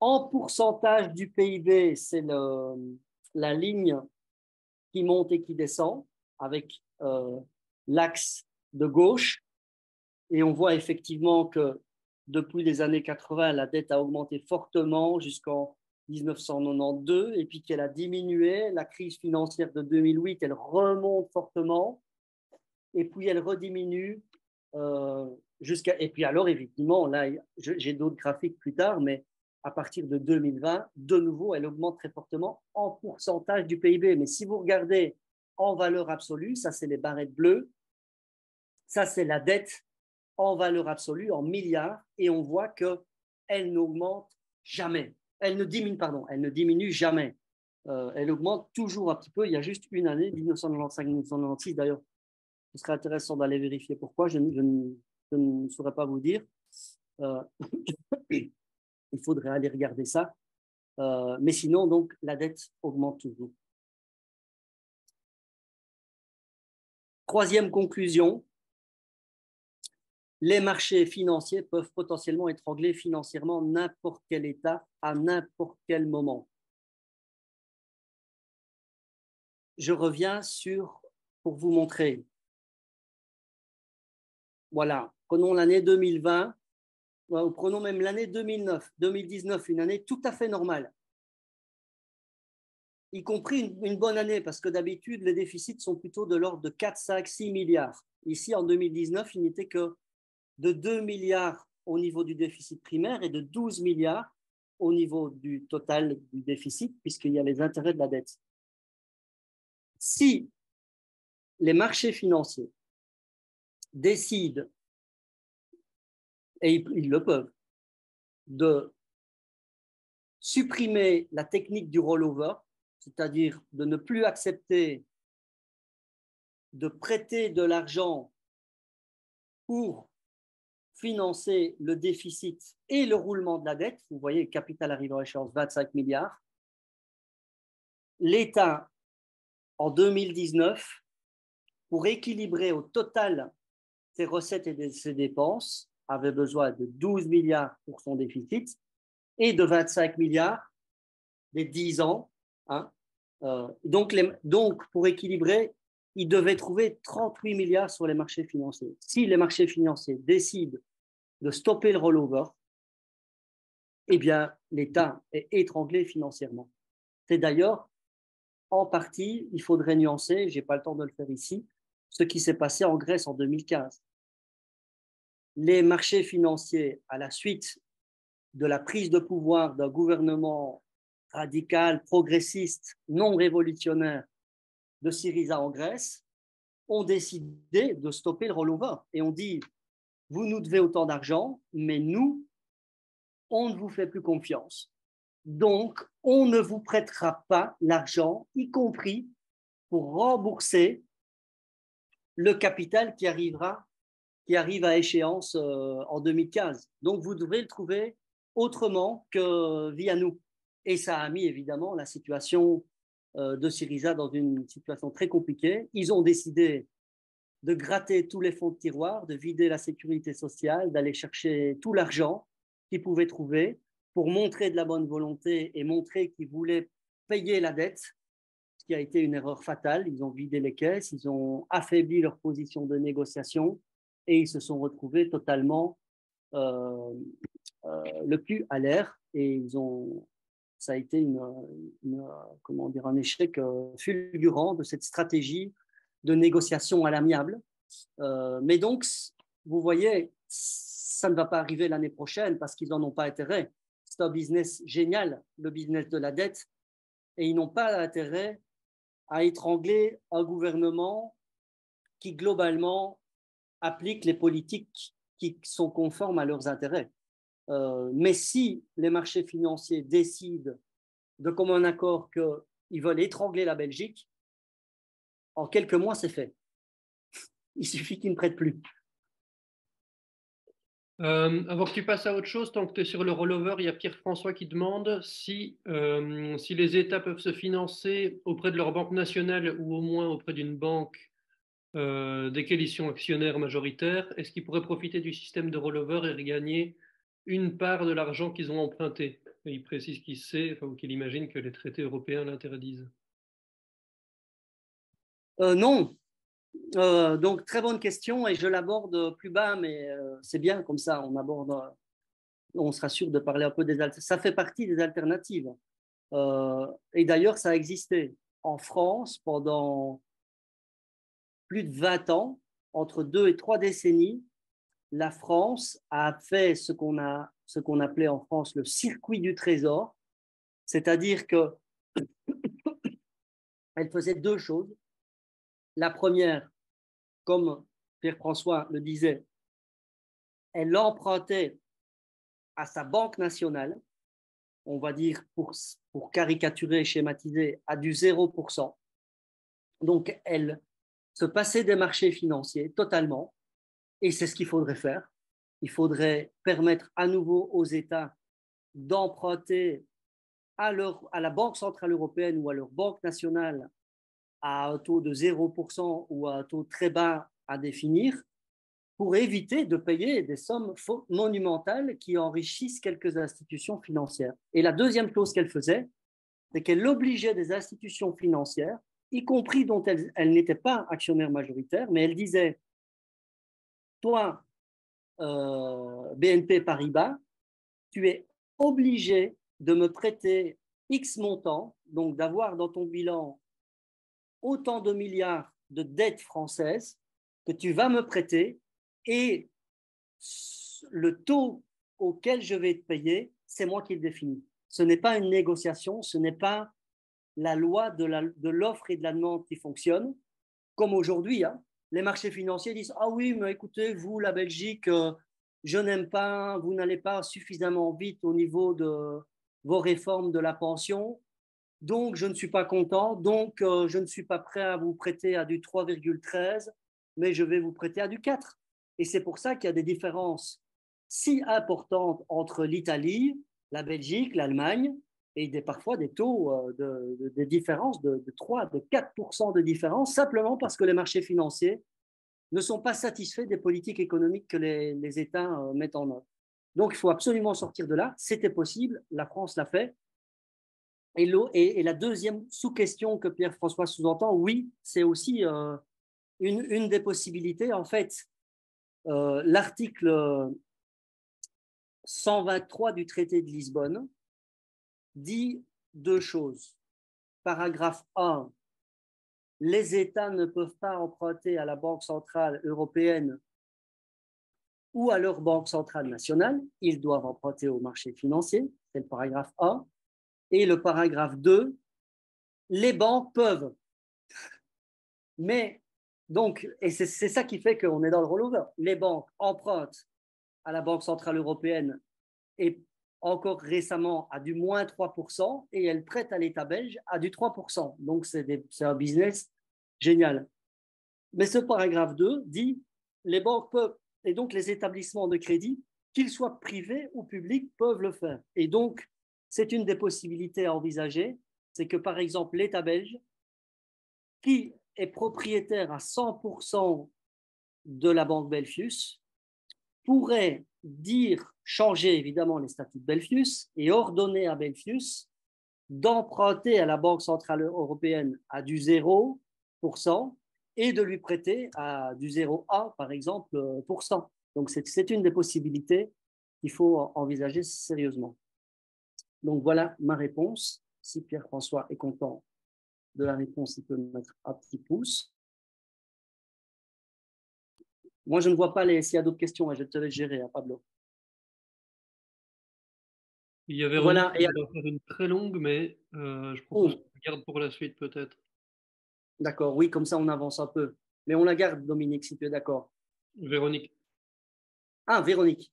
En pourcentage du PIB, c'est la ligne qui monte et qui descend avec euh, l'axe de gauche. Et on voit effectivement que depuis les années 80, la dette a augmenté fortement jusqu'en 1992 et puis qu'elle a diminué. La crise financière de 2008, elle remonte fortement et puis elle rediminue euh, jusqu'à. Et puis alors, évidemment, là, j'ai d'autres graphiques plus tard, mais à partir de 2020, de nouveau, elle augmente très fortement en pourcentage du PIB. Mais si vous regardez en valeur absolue, ça c'est les barrettes bleues, ça c'est la dette en valeur absolue, en milliards, et on voit qu'elle n'augmente jamais. Elle ne diminue, pardon, elle ne diminue jamais. Euh, elle augmente toujours un petit peu. Il y a juste une année, 1995-1996 d'ailleurs. Ce serait intéressant d'aller vérifier pourquoi. Je, ne saurais pas vous dire. Euh, il faudrait aller regarder ça. Euh, mais sinon, donc, la dette augmente toujours. Troisième conclusion, les marchés financiers peuvent potentiellement étrangler financièrement n'importe quel État à n'importe quel moment. Je reviens sur, pour vous montrer, voilà, prenons l'année 2020, ou prenons même l'année 2009, 2019, une année tout à fait normale, y compris une, bonne année, parce que d'habitude, les déficits sont plutôt de l'ordre de 4, 5, 6 milliards. Ici, en 2019, il n'était que de 2 milliards au niveau du déficit primaire et de 12 milliards au niveau du total du déficit, puisqu'il y a les intérêts de la dette. Si les marchés financiers décident, et ils le peuvent, de supprimer la technique du rollover, c'est-à-dire de ne plus accepter de prêter de l'argent pour financer le déficit et le roulement de la dette. Vous voyez, capital arrive à échéance 25 milliards. L'État, en 2019, pour équilibrer au total ses recettes et ses dépenses, avait besoin de 12 milliards pour son déficit et de 25 milliards des 10 ans. Hein. Euh, donc, pour équilibrer, il devait trouver 38 milliards sur les marchés financiers. Si les marchés financiers décident de stopper le rollover, eh bien, l'État est étranglé financièrement. C'est d'ailleurs en partie, il faudrait nuancer, je n'ai pas le temps de le faire ici, ce qui s'est passé en Grèce en 2015. Les marchés financiers, à la suite de la prise de pouvoir d'un gouvernement radical, progressiste, non révolutionnaire de Syriza en Grèce, ont décidé de stopper le rollover. Et on dit, vous nous devez autant d'argent, mais nous, on ne vous fait plus confiance. Donc, on ne vous prêtera pas l'argent, y compris pour rembourser le capital qui arrivera, qui arrive à échéance euh, en 2015. Donc, vous devrez le trouver autrement que via nous. Et ça a mis évidemment la situation euh, de Syriza dans une situation très compliquée. Ils ont décidé de gratter tous les fonds de tiroir, de vider la sécurité sociale, d'aller chercher tout l'argent qu'ils pouvaient trouver pour montrer de la bonne volonté et montrer qu'ils voulaient payer la dette, ce qui a été une erreur fatale. Ils ont vidé les caisses, ils ont affaibli leur position de négociation et ils se sont retrouvés totalement euh, euh, le plus à l'air et ils ont ça a été une, comment dire, un échec euh, fulgurant de cette stratégie de négociation à l'amiable. Mais donc, vous voyez, ça ne va pas arriver l'année prochaine parce qu'ils n'en ont pas intérêt. C'est un business génial, le business de la dette, et ils n'ont pas intérêt à étrangler un gouvernement qui globalement applique les politiques qui sont conformes à leurs intérêts. Euh, mais si les marchés financiers décident de commun accord qu'ils veulent étrangler la Belgique, en quelques mois, c'est fait. Il suffit qu'ils ne prêtent plus. Euh, avant que tu passes à autre chose, tant que tu es sur le rollover, il y a Pierre-François qui demande si, euh, si les États peuvent se financer auprès de leur banque nationale ou au moins auprès d'une banque euh, ils sont actionnaires majoritaires. Est-ce qu'ils pourraient profiter du système de rollover et gagner une part de l'argent qu'ils ont emprunté? Il précise qu'il sait, ou qu'il imagine que les traités européens l'interdisent. Euh, non. Euh, donc, très bonne question et je l'aborde plus bas, mais euh, c'est bien comme ça, on aborde, on sera sûr de parler un peu des alternatives. Ça fait partie des alternatives. et d'ailleurs, ça a existé en France pendant plus de 20 ans, entre deux et trois décennies. La France a fait ce qu'on a, ce qu'on appelait en France le circuit du trésor, c'est-à-dire que elle faisait deux choses. La première, comme Pierre-François le disait, elle empruntait à sa banque nationale, on va dire pour, pour caricaturer, schématiser, à du 0%. Donc, elle se passait des marchés financiers totalement, et c'est ce qu'il faudrait faire. Il faudrait permettre à nouveau aux États d'emprunter à, la Banque centrale européenne ou à leur banque nationale à un taux de 0% ou à un taux très bas à définir pour éviter de payer des sommes monumentales qui enrichissent quelques institutions financières. Et la deuxième chose qu'elle faisait, c'est qu'elle obligeait des institutions financières, y compris dont elles, n'étaient pas actionnaires majoritaires, mais elle disait, toi, euh, BNP Paribas, tu es obligé de me prêter X montant, donc d'avoir dans ton bilan autant de milliards de dettes françaises que tu vas me prêter et le taux auquel je vais te payer, c'est moi qui le définis. Ce n'est pas une négociation, ce n'est pas la loi de l'offre et de la demande qui fonctionne, comme aujourd'hui. Hein. Les marchés financiers disent Ah oui, mais écoutez, vous, la Belgique, euh, je n'aime pas, vous n'allez pas suffisamment vite au niveau de vos réformes de la pension. Donc, je ne suis pas content. Donc, euh, je ne suis pas prêt à vous prêter à du 3,13, mais je vais vous prêter à du 4. Et c'est pour ça qu'il y a des différences si importantes entre l'Italie, la Belgique, l'Allemagne, et des, parfois des taux euh, de, de, différence de, 3, de 4% de différence, simplement parce que les marchés financiers ne sont pas satisfaits des politiques économiques que les, États euh, mettent en œuvre. Donc, il faut absolument sortir de là. C'était possible, la France l'a fait, et, la deuxième sous-question que Pierre-François sous-entend, oui, c'est aussi euh, une, des possibilités. En fait, l'article 123 du traité de Lisbonne dit deux choses. paragraphe 1, les États ne peuvent pas emprunter à la Banque centrale européenne ou à leur Banque centrale nationale, ils doivent emprunter au marché financier, c'est le paragraphe 1. Et le paragraphe 2, les banques peuvent. Mais donc, et c'est ça qui fait qu'on est dans le rollover. Les banques empruntent à la Banque centrale européenne et encore récemment à du moins 3% et elles prêtent à l'État belge à du 3%. Donc, c'est un business génial. Mais ce paragraphe 2 dit les banques peuvent, et donc les établissements de crédit, qu'ils soient privés ou publics, peuvent le faire. Et donc, c'est une des possibilités à envisager, c'est que par exemple l'État belge, qui est propriétaire à 100% de la banque Belfius, pourrait dire, changer évidemment les statuts de Belfius et ordonner à Belfius d'emprunter à la Banque centrale européenne à du 0% et de lui prêter à du 0,1 par exemple pour cent. Donc c'est une des possibilités qu'il faut envisager sérieusement. Donc voilà ma réponse. Si Pierre-François est content de la réponse, il peut mettre un petit pouce. Moi, je ne vois pas les... s'il y a d'autres questions, je te laisse gérer, hein, Pablo. Il y avait voilà, et... une très longue, mais euh, je propose oh. qu'on garde pour la suite peut-être. D'accord, oui, comme ça on avance un peu. Mais on la garde, Dominique, si tu es d'accord. Véronique. Ah, Véronique.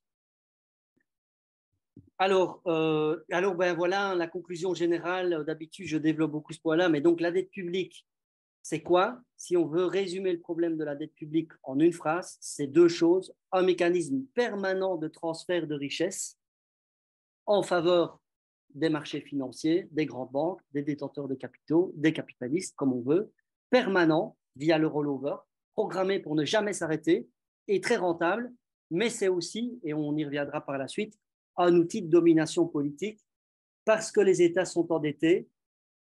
Alors, euh, alors ben voilà la conclusion générale. D'habitude, je développe beaucoup ce point-là, mais donc la dette publique, c'est quoi? Si on veut résumer le problème de la dette publique en une phrase, c'est deux choses. Un mécanisme permanent de transfert de richesse en faveur des marchés financiers, des grandes banques, des détenteurs de capitaux, des capitalistes, comme on veut, permanent via le rollover, programmé pour ne jamais s'arrêter et très rentable, mais c'est aussi, et on y reviendra par la suite, un outil de domination politique parce que les États sont endettés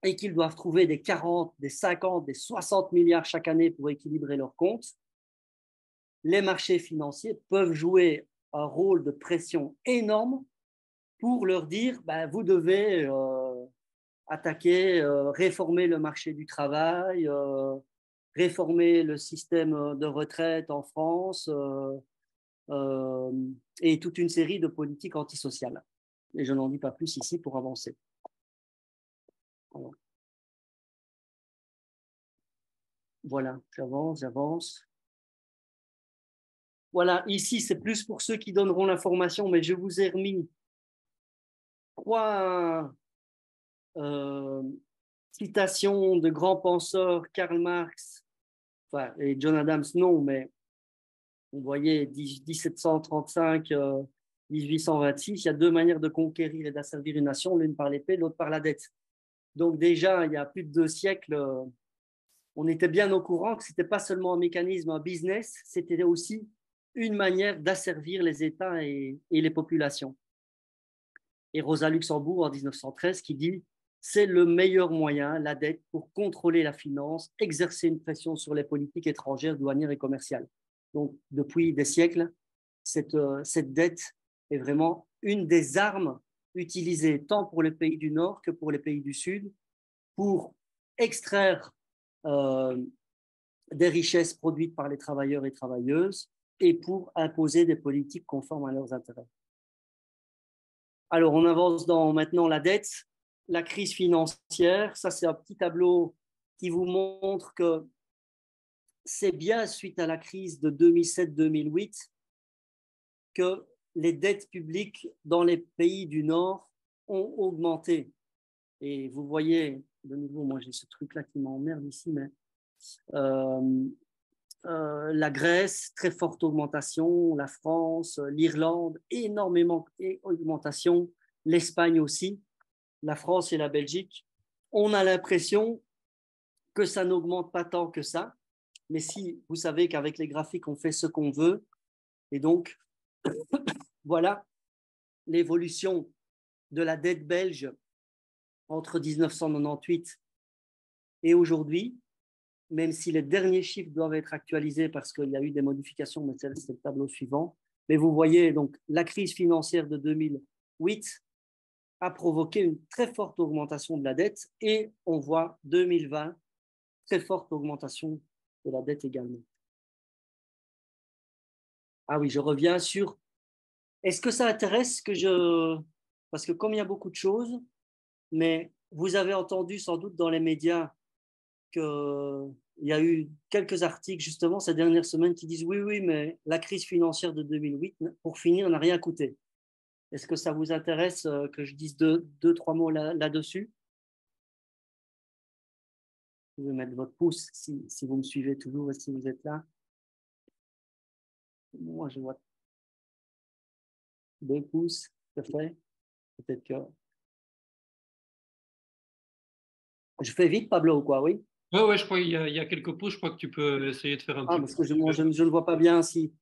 et qu'ils doivent trouver des 40, des 50, des 60 milliards chaque année pour équilibrer leurs comptes, les marchés financiers peuvent jouer un rôle de pression énorme pour leur dire ben, vous devez euh, attaquer, euh, réformer le marché du travail, euh, réformer le système de retraite en France, et toute une série de politiques antisociales. Et je n'en dis pas plus ici pour avancer. Voilà, j'avance, j'avance. Voilà, ici, c'est plus pour ceux qui donneront l'information, mais je vous ai remis trois euh, citations de grands penseurs, Karl Marx, et John Adams, non, mais vous voyez 1735, 1826, euh, il y a deux manières de conquérir et d'asservir une nation, l'une par l'épée, l'autre par la dette. Donc déjà, il y a plus de deux siècles, euh, on était bien au courant que ce n'était pas seulement un mécanisme, un business, c'était aussi une manière d'asservir les États et, les populations. Et Rosa Luxembourg en 1913 qui dit c'est le meilleur moyen, la dette, pour contrôler la finance, exercer une pression sur les politiques étrangères, douanières et commerciales. Donc, depuis des siècles, euh, cette, dette est vraiment une des armes utilisées tant pour les pays du Nord que pour les pays du Sud pour extraire euh, des richesses produites par les travailleurs et travailleuses et pour imposer des politiques conformes à leurs intérêts. Alors, on avance dans maintenant la dette, la crise financière. Ça, c'est un petit tableau qui vous montre que c'est bien suite à la crise de 2007-2008 que les dettes publiques dans les pays du Nord ont augmenté. Et vous voyez, de nouveau, moi j'ai ce truc-là qui m'emmerde ici, mais euh, euh, la Grèce, très forte augmentation, la France, l'Irlande, énormément d'augmentation, l'Espagne aussi, la France et la Belgique. On a l'impression que ça n'augmente pas tant que ça, mais si vous savez qu'avec les graphiques, on fait ce qu'on veut, et donc, voilà l'évolution de la dette belge entre 1998 et aujourd'hui, même si les derniers chiffres doivent être actualisés parce qu'il y a eu des modifications, mais c'est le tableau suivant. Mais vous voyez donc la crise financière de 2008 a provoqué une très forte augmentation de la dette et on voit 2020, très forte augmentation de la dette également. Ah oui, je reviens sur. Est-ce que ça intéresse que je. Parce que comme il y a beaucoup de choses, mais vous avez entendu sans doute dans les médias qu'il y a eu quelques articles justement ces dernières semaines qui disent oui, oui, mais la crise financière de 2008, pour finir, n'a rien coûté. Est-ce que ça vous intéresse euh, que je dise deux, trois mots là-dessus? Vous pouvez mettre votre pouce si, si vous me suivez toujours et si vous êtes là. Moi, je vois deux pouces, ça fait. Peut-être que. Je fais vite, Pablo, ou quoi, oui? Oui, ouais, je crois qu'il y, a quelques pouces. Je crois que tu peux essayer de faire un ah, Parce que je, je, ne vois pas bien si.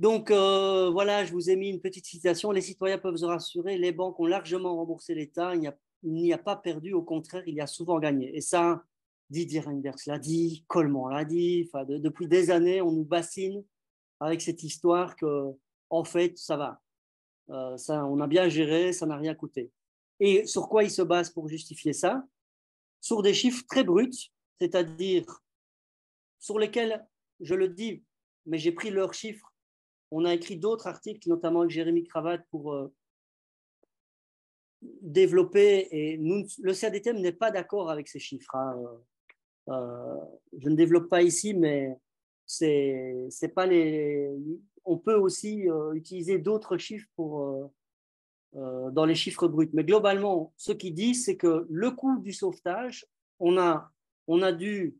Donc euh, voilà, je vous ai mis une petite citation. Les citoyens peuvent se rassurer, les banques ont largement remboursé l'État, il n'y a, pas perdu, au contraire, il y a souvent gagné. Et ça, Didier Reinders l'a dit, Coleman l'a dit, depuis des années, on nous bassine avec cette histoire que, en fait, ça va. Euh, ça, on a bien géré, ça n'a rien coûté. Et sur quoi il se base pour justifier ça? Sur des chiffres très bruts, c'est-à-dire sur lesquels, je le dis, mais j'ai pris leurs chiffres. On a écrit d'autres articles, notamment avec Jérémy Cravate, pour euh, développer. Et le CADTM n'est pas d'accord avec ces chiffres. Hein. Euh, je ne développe pas ici, mais c'est pas les. On peut aussi euh, utiliser d'autres chiffres pour, euh, euh, dans les chiffres bruts. Mais globalement, ce qu'ils disent, c'est que le coût du sauvetage, on a, on a dû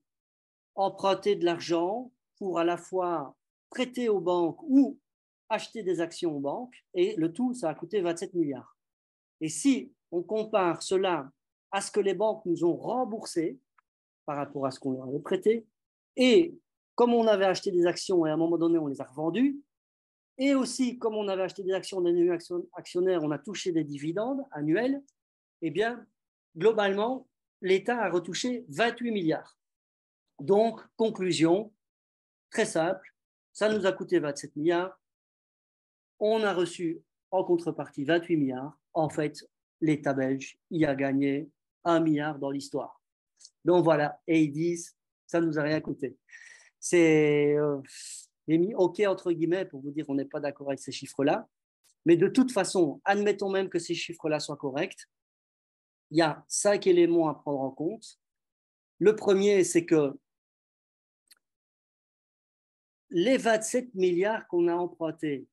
emprunter de l'argent pour à la fois prêter aux banques ou acheter des actions aux banques, et le tout, ça a coûté 27 milliards. Et si on compare cela à ce que les banques nous ont remboursé par rapport à ce qu'on leur avait prêté, et comme on avait acheté des actions et à un moment donné, on les a revendues, et aussi comme on avait acheté des actions des actionnaires, on a touché des dividendes annuels, eh bien, globalement, l'État a retouché 28 milliards. Donc, conclusion, très simple, ça nous a coûté 27 milliards, on a reçu en contrepartie 28 milliards. En fait, l'État belge y a gagné un milliard dans l'histoire. Donc voilà, et ils disent, ça nous a rien coûté. C'est euh, mis OK entre guillemets pour vous dire qu'on n'est pas d'accord avec ces chiffres-là. Mais de toute façon, admettons même que ces chiffres-là soient corrects, il y a cinq éléments à prendre en compte. Le premier, c'est que les 27 milliards qu'on a empruntés,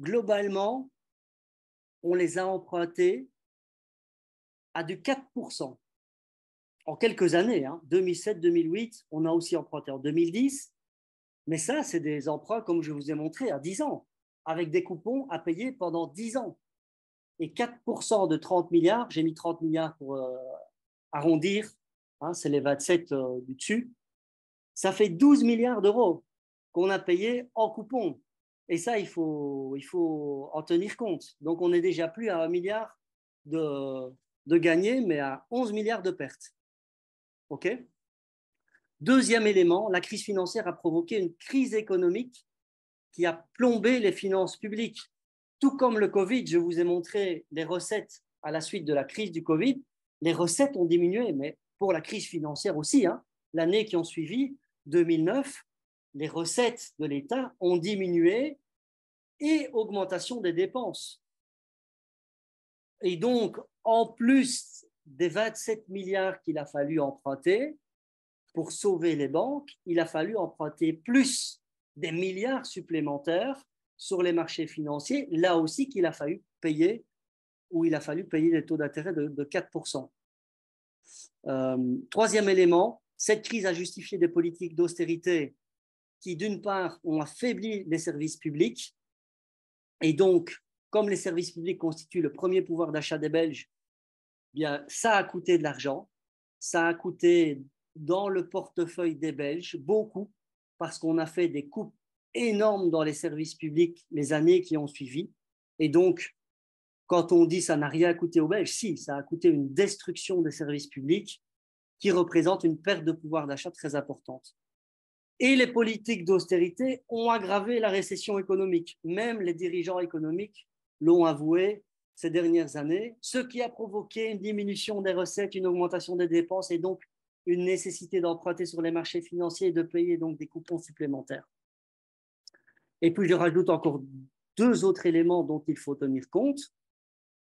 globalement, on les a empruntés à du 4% en quelques années, 2007-2008, hein. on a aussi emprunté en 2010, mais ça, c'est des emprunts, comme je vous ai montré, à 10 ans, avec des coupons à payer pendant 10 ans. Et 4% de 30 milliards, j'ai mis 30 milliards pour euh, arrondir, hein, c'est les 27 euh, du dessus, ça fait 12 milliards d'euros qu'on a payé en coupons. Et ça, il faut, il faut en tenir compte. Donc, on n'est déjà plus à 1 milliard de, de gagnés, mais à 11 milliards de pertes. OK? Deuxième élément, la crise financière a provoqué une crise économique qui a plombé les finances publiques. Tout comme le Covid, je vous ai montré les recettes à la suite de la crise du Covid, les recettes ont diminué, mais pour la crise financière aussi, hein, l'année qui ont suivi, 2009, les recettes de l'État ont diminué et augmentation des dépenses. Et donc, en plus des 27 milliards qu'il a fallu emprunter pour sauver les banques, il a fallu emprunter plus des milliards supplémentaires sur les marchés financiers, là aussi qu'il a fallu payer, où il a fallu payer des taux d'intérêt de, 4%. Euh, troisième élément, cette crise a justifié des politiques d'austérité qui, d'une part, ont affaibli les services publics, et donc, comme les services publics constituent le premier pouvoir d'achat des Belges, bien, ça a coûté de l'argent, ça a coûté dans le portefeuille des Belges beaucoup, parce qu'on a fait des coupes énormes dans les services publics les années qui ont suivi. Et donc, quand on dit ça n'a rien coûté aux Belges, si, ça a coûté une destruction des services publics qui représente une perte de pouvoir d'achat très importante. Et les politiques d'austérité ont aggravé la récession économique. Même les dirigeants économiques l'ont avoué ces dernières années, ce qui a provoqué une diminution des recettes, une augmentation des dépenses et donc une nécessité d'emprunter sur les marchés financiers et de payer donc des coupons supplémentaires. Et puis je rajoute encore deux autres éléments dont il faut tenir compte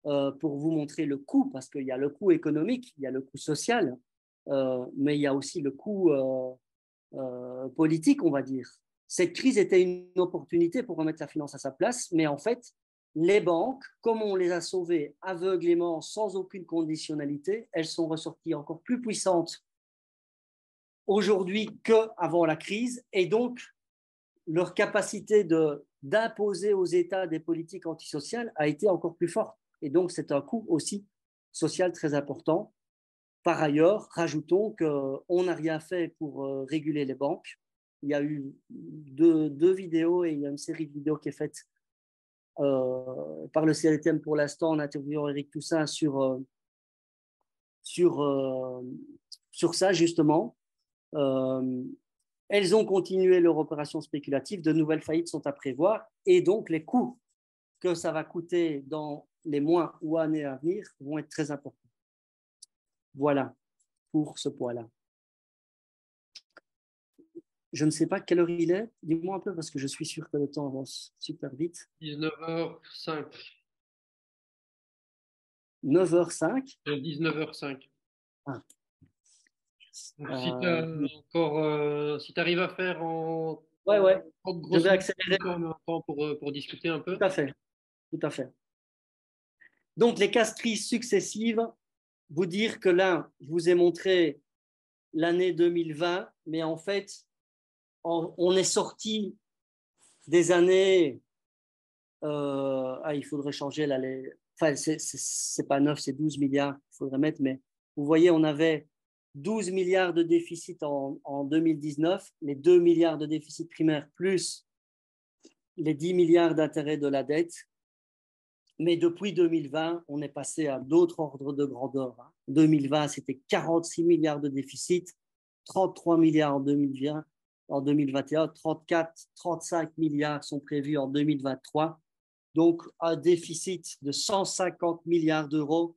euh, pour vous montrer le coût, parce qu'il y a le coût économique, il y a le coût social, euh, mais il y a aussi le coût euh, politique, on va dire. Cette crise était une opportunité pour remettre la finance à sa place, mais en fait, les banques, comme on les a sauvées aveuglément, sans aucune conditionnalité, elles sont ressorties encore plus puissantes aujourd'hui qu'avant la crise, et donc leur capacité d'imposer aux États des politiques antisociales a été encore plus forte. Et donc, c'est un coût aussi social très important. Par ailleurs, rajoutons qu'on n'a rien fait pour euh, réguler les banques. Il y a eu deux, deux, vidéos et il y a une série de vidéos qui est faite euh, par le CLTM pour l'instant en interviewant Eric Toussaint sur, euh, sur, sur ça, justement. Elles ont continué leur opération spéculative, de nouvelles faillites sont à prévoir et donc les coûts que ça va coûter dans les mois ou années à venir vont être très importants. Voilà pour ce point-là. Je ne sais pas quelle heure il est. Dis-moi un peu parce que je suis sûr que le temps avance super vite. 19h05. 9h05 19h05. Ah. Si tu euh, si arrives à faire en. Ouais, ouais. je vais accélérer. Pour, euh, pour discuter un peu. Tout à fait. Tout à fait. Donc, les crises successives, vous dire que là, je vous ai montré l'année 2020, mais en fait, on, est sorti des années. Euh, ah, il faudrait changer là. Les, enfin, c'est pas 9, c'est 12 milliards, il faudrait mettre, mais vous voyez, on avait 12 milliards de déficit en, en 2019, les 2 milliards de déficit primaire plus les 10 milliards d'intérêts de la dette. Mais depuis 2020, on est passé à d'autres ordres de grandeur. 2020, hein. c'était 46 milliards de déficit, 33 milliards en 2020, en 2021, 34, 35 milliards sont prévus en 2023. Donc, un déficit de 150 milliards d'euros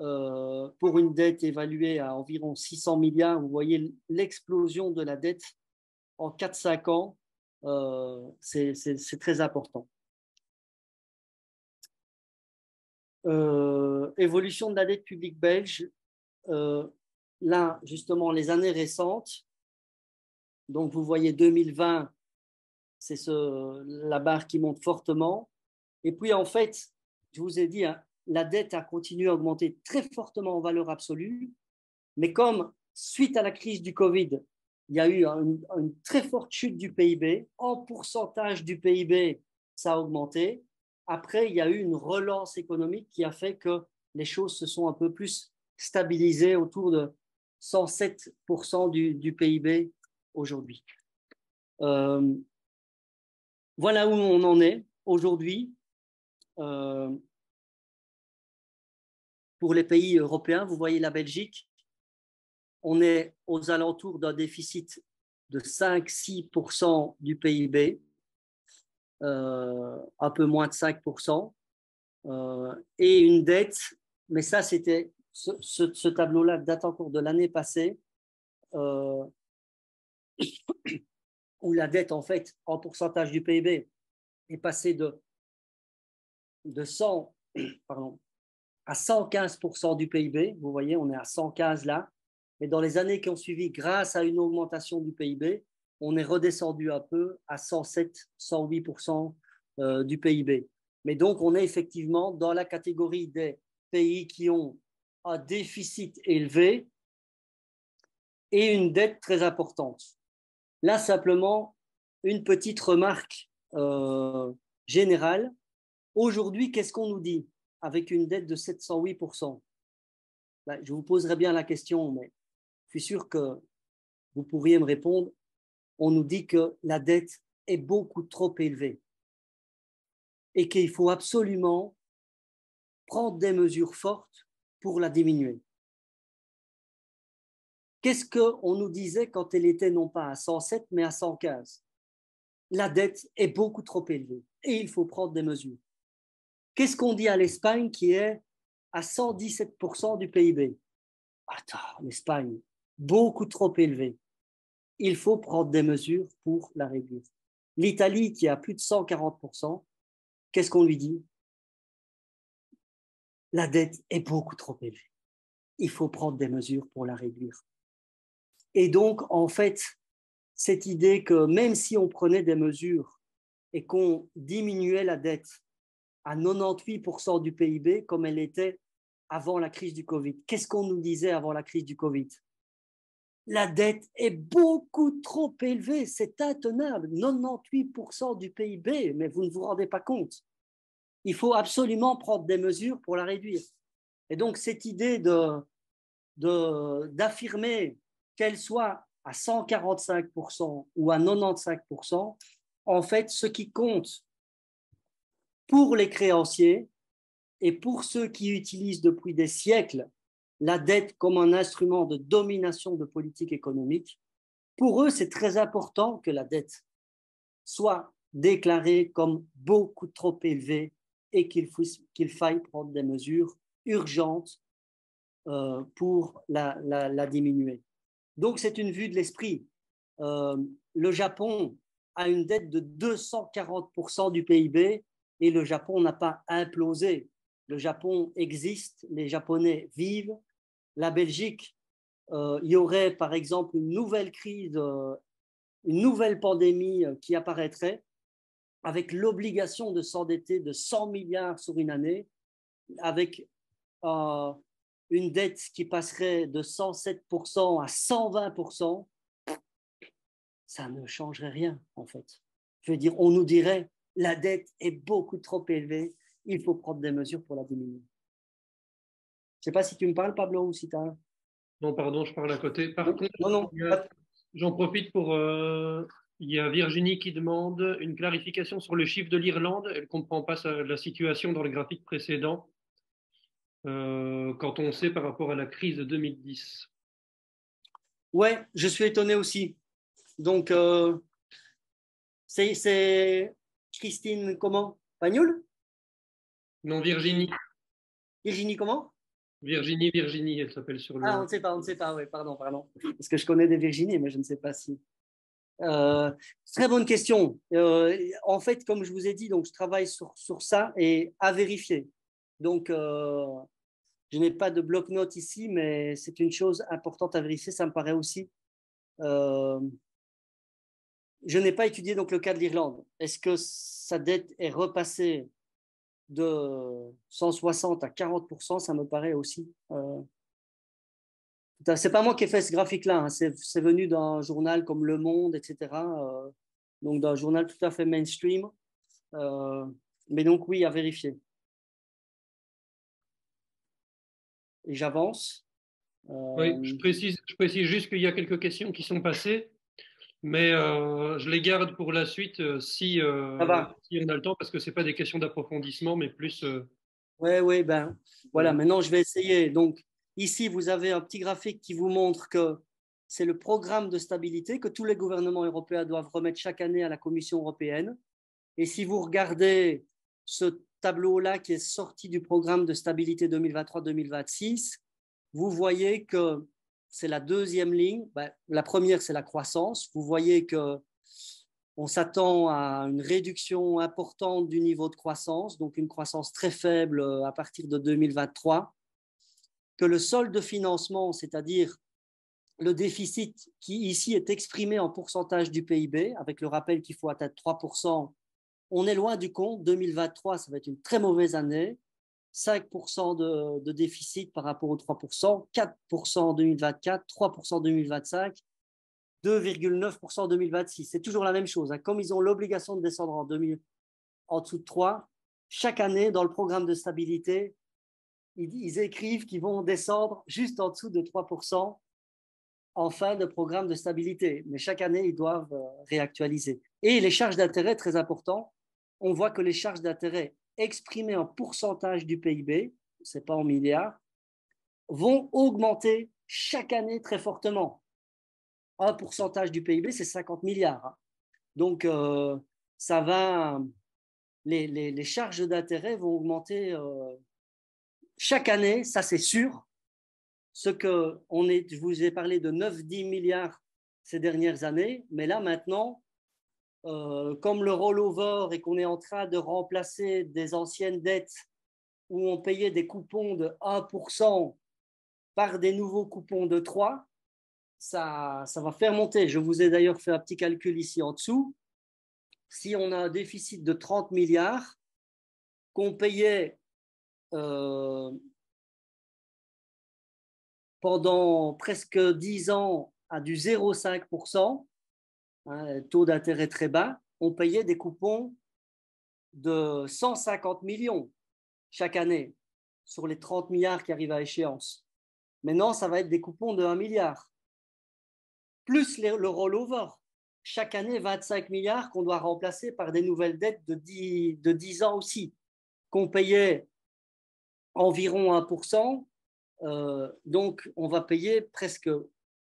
euh, pour une dette évaluée à environ 600 milliards. Vous voyez l'explosion de la dette en 4-5 ans. Euh, c'est très important. Euh, évolution de la dette publique belge, là, justement, les années récentes, donc vous voyez 2020, c'est ce, la barre qui monte fortement. Et puis, en fait, je vous ai dit, hein, la dette a continué à augmenter très fortement en valeur absolue, mais comme suite à la crise du Covid, il y a eu une, très forte chute du PIB, en pourcentage du PIB, ça a augmenté, après, il y a eu une relance économique qui a fait que les choses se sont un peu plus stabilisées autour de 107% du, PIB aujourd'hui. Euh, voilà où on en est aujourd'hui. Euh, pour les pays européens, vous voyez la Belgique, on est aux alentours d'un déficit de 5-6% du PIB. Euh, un peu moins de 5%, euh, et une dette, mais ça c'était, ce, tableau-là date encore de l'année passée, euh, où la dette en fait en pourcentage du PIB est passée de, de 100 pardon, à 115% du PIB. Vous voyez, on est à 115 là. Mais dans les années qui ont suivi, grâce à une augmentation du PIB, on est redescendu un peu à 107, 108% euh, du PIB. Mais donc, on est effectivement dans la catégorie des pays qui ont un déficit élevé et une dette très importante. Là, simplement, une petite remarque euh, générale. Aujourd'hui, qu'est-ce qu'on nous dit? Avec une dette de 708% ben, Je vous poserai bien la question, mais je suis sûr que vous pourriez me répondre on nous dit que la dette est beaucoup trop élevée et qu'il faut absolument prendre des mesures fortes pour la diminuer. Qu'est-ce qu'on nous disait quand elle était non pas à 107 mais à 115 La dette est beaucoup trop élevée et il faut prendre des mesures. Qu'est-ce qu'on dit à l'Espagne qui est à 117% du PIB Attends, l'Espagne, beaucoup trop élevé. Il faut prendre des mesures pour la réduire. L'Italie, qui a plus de 140%, qu'est-ce qu'on lui dit? La dette est beaucoup trop élevée. Il faut prendre des mesures pour la réduire. Et donc, en fait, cette idée que même si on prenait des mesures et qu'on diminuait la dette à 98% du PIB comme elle était avant la crise du Covid, qu'est-ce qu'on nous disait avant la crise du Covid? La dette est beaucoup trop élevée, c'est intenable, 98% du PIB, mais vous ne vous rendez pas compte. Il faut absolument prendre des mesures pour la réduire. Et donc cette idée de d'affirmer qu'elle soit à 145% ou à 95%, en fait, ce qui compte pour les créanciers et pour ceux qui utilisent depuis des siècles la dette comme un instrument de domination de politique économique, pour eux, c'est très important que la dette soit déclarée comme beaucoup trop élevée et qu'il faille prendre des mesures urgentes euh, pour la diminuer. Donc, c'est une vue de l'esprit. Euh, le Japon a une dette de 240% du PIB et le Japon n'a pas implosé. Le Japon existe, les Japonais vivent. La Belgique, euh, il y aurait par exemple une nouvelle crise, euh, une nouvelle pandémie qui apparaîtrait avec l'obligation de s'endetter de 100 milliards sur une année, avec une dette qui passerait de 107% à 120%, ça ne changerait rien, en fait. Je veux dire, on nous dirait, la dette est beaucoup trop élevée, il faut prendre des mesures pour la diminuer. Je ne sais pas si tu me parles, Pablo, ou si tu as... Non, pardon, je parle à côté. Par contre, non, non. j'en profite pour... Euh, il y a Virginie qui demande une clarification sur le chiffre de l'Irlande. Elle ne comprend pas la situation dans le graphique précédent. Euh, quand on sait par rapport à la crise de 2010 Ouais, je suis étonné aussi. Donc, euh, c'est Christine comment? Pagnoul? Non, Virginie. Virginie comment? Virginie, Virginie, elle s'appelle sur le. Ah, on ne sait pas, on ne sait pas, oui, pardon, pardon. Parce que je connais des Virginie, mais je ne sais pas si. Euh, très bonne question. en fait, comme je vous ai dit, donc je travaille sur, sur ça et à vérifier. Donc, euh, je n'ai pas de bloc-notes ici, mais c'est une chose importante à vérifier, ça me paraît aussi. Euh, je n'ai pas étudié donc le cas de l'Irlande. Est-ce que sa dette est repassée de 160 à 40% Ça me paraît aussi. Euh, c'est pas moi qui ai fait ce graphique-là, hein. c'est venu d'un journal comme Le Monde, etc. Euh, donc d'un journal tout à fait mainstream. mais donc oui, à vérifier. et j'avance. Oui, euh, précise, je précise juste qu'il y a quelques questions qui sont passées, mais euh, je les garde pour la suite euh, si, on a le temps, parce que ce pas des questions d'approfondissement, mais plus. Oui, oui, ben voilà, maintenant je vais essayer. Donc, ici, vous avez un petit graphique qui vous montre que c'est le programme de stabilité que tous les gouvernements européens doivent remettre chaque année à la Commission européenne. Et si vous regardez ce tableau-là qui est sorti du programme de stabilité 2023-2026, vous voyez que c'est la deuxième ligne. Ben, la première, c'est la croissance. Vous voyez que on s'attend à une réduction importante du niveau de croissance, donc une croissance très faible euh, à partir de 2023. Que le solde de financement, c'est-à-dire le déficit qui ici est exprimé en pourcentage du PIB, avec le rappel qu'il faut atteindre 3% on est loin du compte. 2023, ça va être une très mauvaise année. 5% de, déficit par rapport aux 3%, 4% en 2024, 3% en 2025, 2,9% en 2026. C'est toujours la même chose. Hein. Comme ils ont l'obligation de descendre en, 2000, en dessous de 3%, chaque année, dans le programme de stabilité, ils, écrivent qu'ils vont descendre juste en dessous de 3% en fin de programme de stabilité. Mais chaque année, ils doivent euh, réactualiser. Et les charges d'intérêt, très important, on voit que les charges d'intérêt exprimées en pourcentage du PIB, ce n'est pas en milliards, vont augmenter chaque année très fortement. Un pourcentage du PIB, c'est 50 milliards. Donc, euh, ça va. les, charges d'intérêt vont augmenter euh, chaque année, ça c'est sûr. Ce que on est, je vous ai parlé de 9-10 milliards ces dernières années, mais là maintenant, euh, comme le rollover et qu'on est en train de remplacer des anciennes dettes où on payait des coupons de 1% par des nouveaux coupons de 3, ça, ça va faire monter. Je vous ai d'ailleurs fait un petit calcul ici en dessous. Si on a un déficit de 30 milliards, qu'on payait euh, pendant presque 10 ans à du 0,5%, hein, taux d'intérêt très bas, on payait des coupons de 150 millions chaque année sur les 30 milliards qui arrivent à échéance. Maintenant, ça va être des coupons de 1 milliard, plus le rollover. Chaque année, 25 milliards qu'on doit remplacer par des nouvelles dettes de 10, de 10 ans aussi, qu'on payait environ 1%. Euh, donc, on va payer presque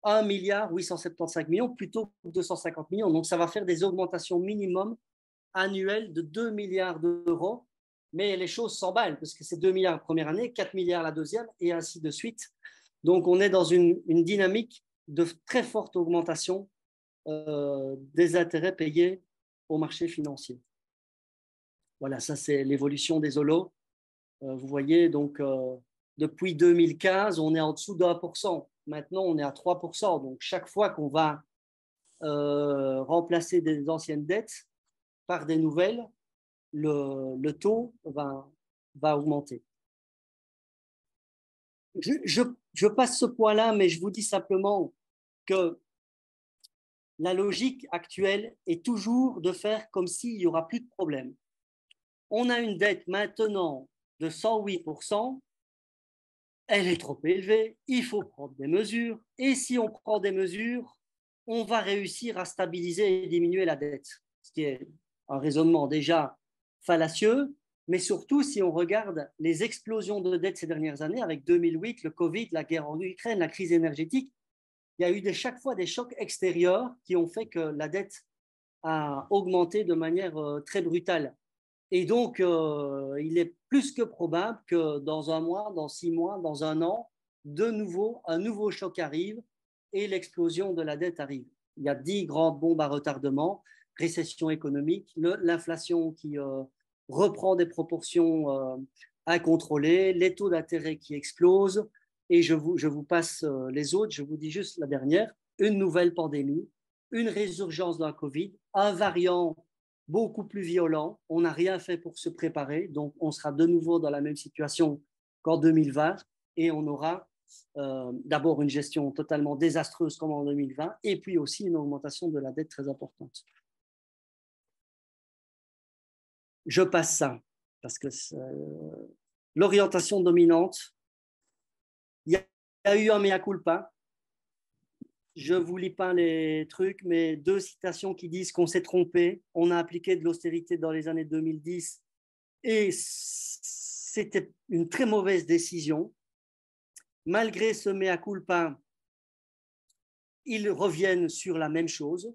1 milliard 875 millions plutôt que 250 millions. Donc, ça va faire des augmentations minimum annuelles de 2 milliards d'euros. Mais les choses s'emballent parce que c'est 2 milliards la première année, 4 milliards la deuxième et ainsi de suite. Donc, on est dans une, dynamique de très forte augmentation euh, des intérêts payés au marché financier. Voilà, ça c'est l'évolution des holos. Euh, vous voyez, donc euh, depuis 2015, on est en dessous de 1%. Maintenant, on est à 3%. Donc, chaque fois qu'on va euh, remplacer des anciennes dettes par des nouvelles, le, taux va, augmenter. Je, je passe ce point-là, mais je vous dis simplement que la logique actuelle est toujours de faire comme s'il n'y aura plus de problème. On a une dette maintenant de 108%, elle est trop élevée, il faut prendre des mesures, et si on prend des mesures, on va réussir à stabiliser et diminuer la dette, ce qui est un raisonnement déjà fallacieux, mais surtout si on regarde les explosions de dette ces dernières années, avec 2008, le Covid, la guerre en Ukraine, la crise énergétique, il y a eu de chaque fois des chocs extérieurs qui ont fait que la dette a augmenté de manière euh, très brutale. Et donc, euh, il est plus que probable que dans un mois, dans six mois, dans un an, de nouveau, un nouveau choc arrive et l'explosion de la dette arrive. Il y a dix grandes bombes à retardement, récession économique, l'inflation qui euh, reprend des proportions euh, incontrôlées, les taux d'intérêt qui explosent. Et je vous, je vous passe les autres, je vous dis juste la dernière, une nouvelle pandémie, une résurgence d'un Covid, un variant beaucoup plus violent. On n'a rien fait pour se préparer, donc on sera de nouveau dans la même situation qu'en 2020 et on aura euh, d'abord une gestion totalement désastreuse comme en 2020 et puis aussi une augmentation de la dette très importante. Je passe ça parce que l'orientation dominante, il y, a eu un mea culpa je vous lis pas les trucs, mais deux citations qui disent qu'on s'est trompé. On a appliqué de l'austérité dans les années 2010 et c'était une très mauvaise décision. Malgré ce mea culpa, ils reviennent sur la même chose,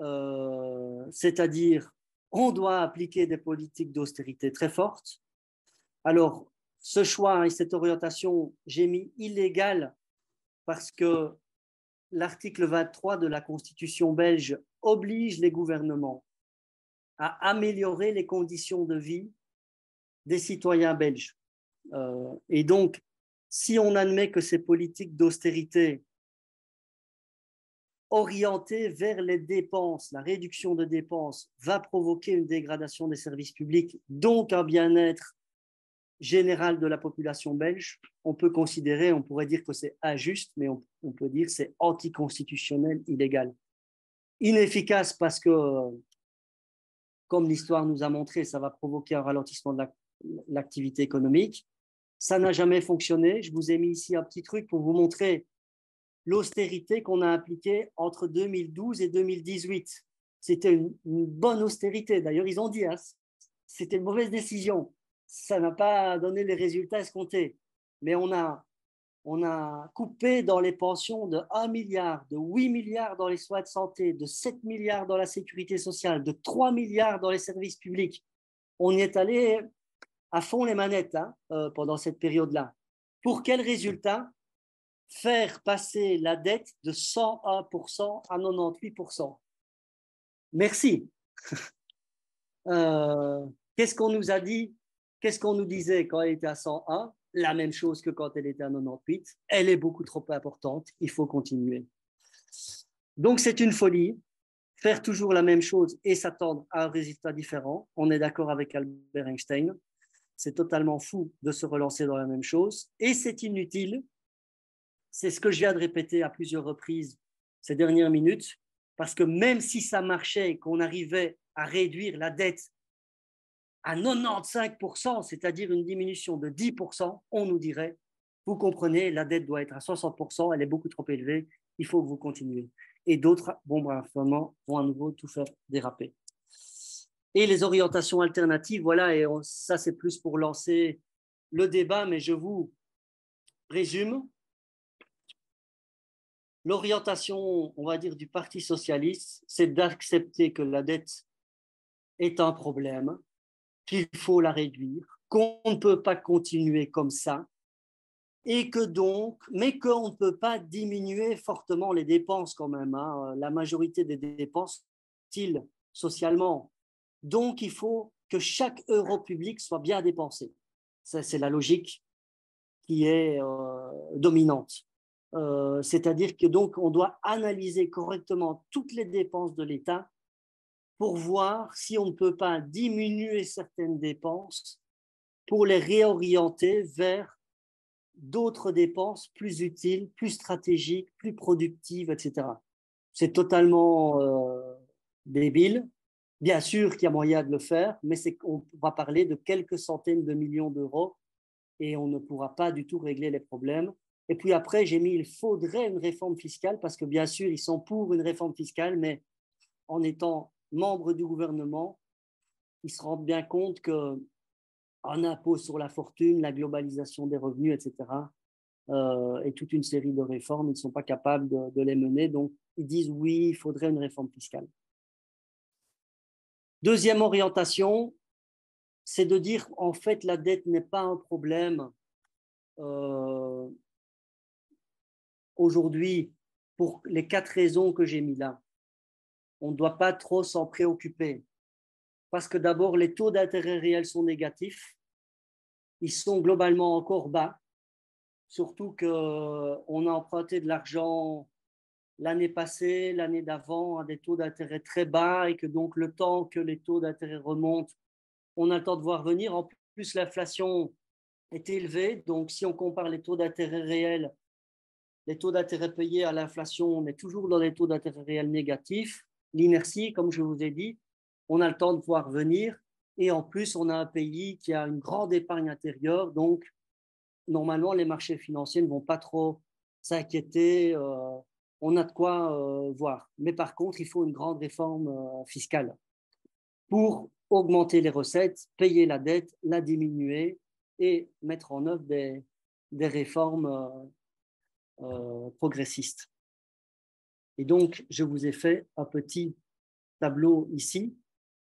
euh, c'est-à-dire on doit appliquer des politiques d'austérité très fortes. Alors, ce choix et cette orientation, j'ai mis illégal parce que l'article 23 de la Constitution belge oblige les gouvernements à améliorer les conditions de vie des citoyens belges. Euh, et donc, si on admet que ces politiques d'austérité orientées vers les dépenses, la réduction de dépenses, va provoquer une dégradation des services publics, donc un bien-être général de la population belge, on peut considérer, on pourrait dire que c'est injuste, mais on, peut dire c'est anticonstitutionnel, illégal. Inefficace parce que, comme l'histoire nous a montré, ça va provoquer un ralentissement de l'activité économique. Ça n'a jamais fonctionné. Je vous ai mis ici un petit truc pour vous montrer l'austérité qu'on a appliquée entre 2012 et 2018. C'était une, bonne austérité. D'ailleurs, ils ont dit, hein, c'était une mauvaise décision ça n'a pas donné les résultats escomptés. Mais on a, on a coupé dans les pensions de 1 milliard, de 8 milliards dans les soins de santé, de 7 milliards dans la sécurité sociale, de 3 milliards dans les services publics. on y est allé à fond les manettes hein, euh, pendant cette période-là. Pour quel résultat? Faire passer la dette de 101% à 98%. Merci. Euh, qu'est-ce qu'on nous a dit? Qu'est-ce qu'on nous disait quand elle était à 101 La même chose que quand elle était à 98. Elle est beaucoup trop importante. Il faut continuer. Donc c'est une folie. Faire toujours la même chose et s'attendre à un résultat différent. On est d'accord avec Albert Einstein. C'est totalement fou de se relancer dans la même chose et c'est inutile. C'est ce que je viens de répéter à plusieurs reprises ces dernières minutes, parce que même si ça marchait qu'on arrivait à réduire la dette à 95%, c'est-à-dire une diminution de 10%, on nous dirait, vous comprenez, la dette doit être à 60%, elle est beaucoup trop élevée, il faut que vous continuez. Et d'autres, bon, bref, vont à nouveau tout faire déraper et les orientations alternatives. Voilà, et ça c'est plus pour lancer le débat, mais je vous résume. L'orientation, on va dire, du Parti socialiste, c'est d'accepter que la dette est un problème, qu'il faut la réduire, qu'on ne peut pas continuer comme ça, et que donc, mais qu'on ne peut pas diminuer fortement les dépenses quand même. Hein. La majorité des dépenses, socialement, donc, il faut que chaque euro public soit bien dépensé. C'est la logique qui est euh, dominante. Euh, c'est-à-dire que donc on doit analyser correctement toutes les dépenses de l'État pour voir si on ne peut pas diminuer certaines dépenses pour les réorienter vers d'autres dépenses plus utiles, plus stratégiques, plus productives, etc. C'est totalement euh, débile, Bien sûr qu'il y a moyen de le faire, mais qu'on va parler de quelques centaines de millions d'euros et on ne pourra pas du tout régler les problèmes. Et puis après, j'ai mis il faudrait une réforme fiscale parce que bien sûr, ils sont pour une réforme fiscale, mais en étant membre du gouvernement, ils se rendent bien compte que un impôt sur la fortune, la globalisation des revenus, etc., euh, et toute une série de réformes, ils ne sont pas capables de les mener. Donc, ils disent oui, il faudrait une réforme fiscale. Deuxième orientation, c'est de dire en fait la dette n'est pas un problème euh, aujourd'hui pour les quatre raisons que j'ai mis là. On ne doit pas trop s'en préoccuper parce que d'abord les taux d'intérêt réels sont négatifs, ils sont globalement encore bas, surtout qu'on a emprunté de l'argent l'année passée, l'année d'avant, à des taux d'intérêt très bas et que donc le temps que les taux d'intérêt remontent, on a le temps de voir venir. En plus, l'inflation est élevée. Donc, si on compare les taux d'intérêt réels, les taux d'intérêt payés à l'inflation, on est toujours dans des taux d'intérêt réels négatifs. L'inertie, comme je vous ai dit, on a le temps de voir venir. Et en plus, on a un pays qui a une grande épargne intérieure. Donc, normalement, les marchés financiers ne vont pas trop s'inquiéter. Euh, on a de quoi euh, voir. Mais par contre, il faut une grande réforme euh, fiscale pour augmenter les recettes, payer la dette, la diminuer et mettre en œuvre des, réformes progressistes. Et donc, je vous ai fait un petit tableau ici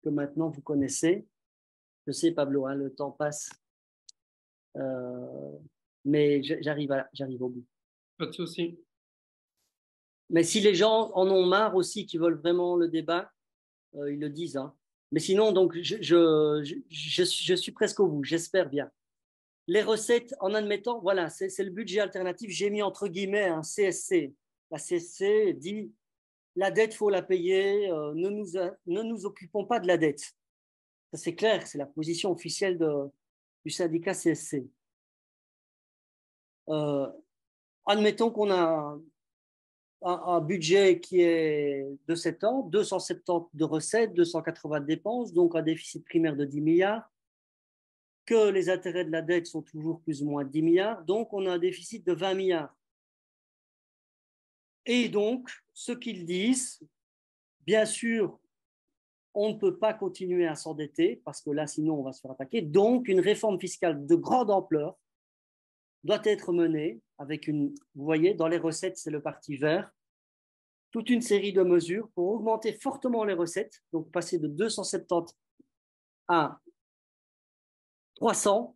que maintenant vous connaissez. Je sais, Pablo, hein, le temps passe, mais j'arrive au bout. Pas de souci. Mais si les gens en ont marre aussi, qui veulent vraiment le débat, euh, ils le disent. Hein. Mais sinon, donc, je, je, je, suis presque au bout, j'espère bien. Les recettes, en admettant, voilà, c'est le budget alternatif, j'ai mis entre guillemets un CSC. La CSC dit la dette, faut la payer, euh, ne, nous, occupons pas de la dette. Ça, c'est clair, c'est la position officielle du syndicat CSC. Euh, admettons qu'on a un, budget qui est de 7 ans, 270 de recettes, 280 de dépenses, donc un déficit primaire de 10 milliards, que les intérêts de la dette sont toujours plus ou moins 10 milliards, donc on a un déficit de 20 milliards. Et donc, ce qu'ils disent, bien sûr, on ne peut pas continuer à s'endetter parce que là, sinon, on va se faire attaquer. Donc, une réforme fiscale de grande ampleur doit être menée avec une, vous voyez, dans les recettes, c'est le parti vert, toute une série de mesures pour augmenter fortement les recettes, donc passer de 270 à 300,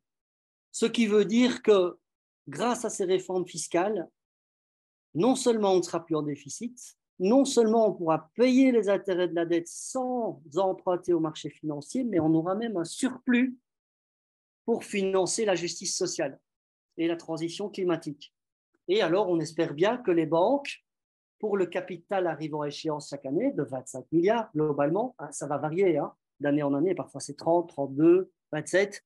ce qui veut dire que grâce à ces réformes fiscales, non seulement on ne sera plus en déficit, non seulement on pourra payer les intérêts de la dette sans emprunter au marché financier, mais on aura même un surplus pour financer la justice sociale et la transition climatique. Et alors, on espère bien que les banques, pour le capital arrivant à échéance chaque année, de 25 milliards globalement, hein, ça va varier hein, d'année en année, parfois c'est 30, 32, 27,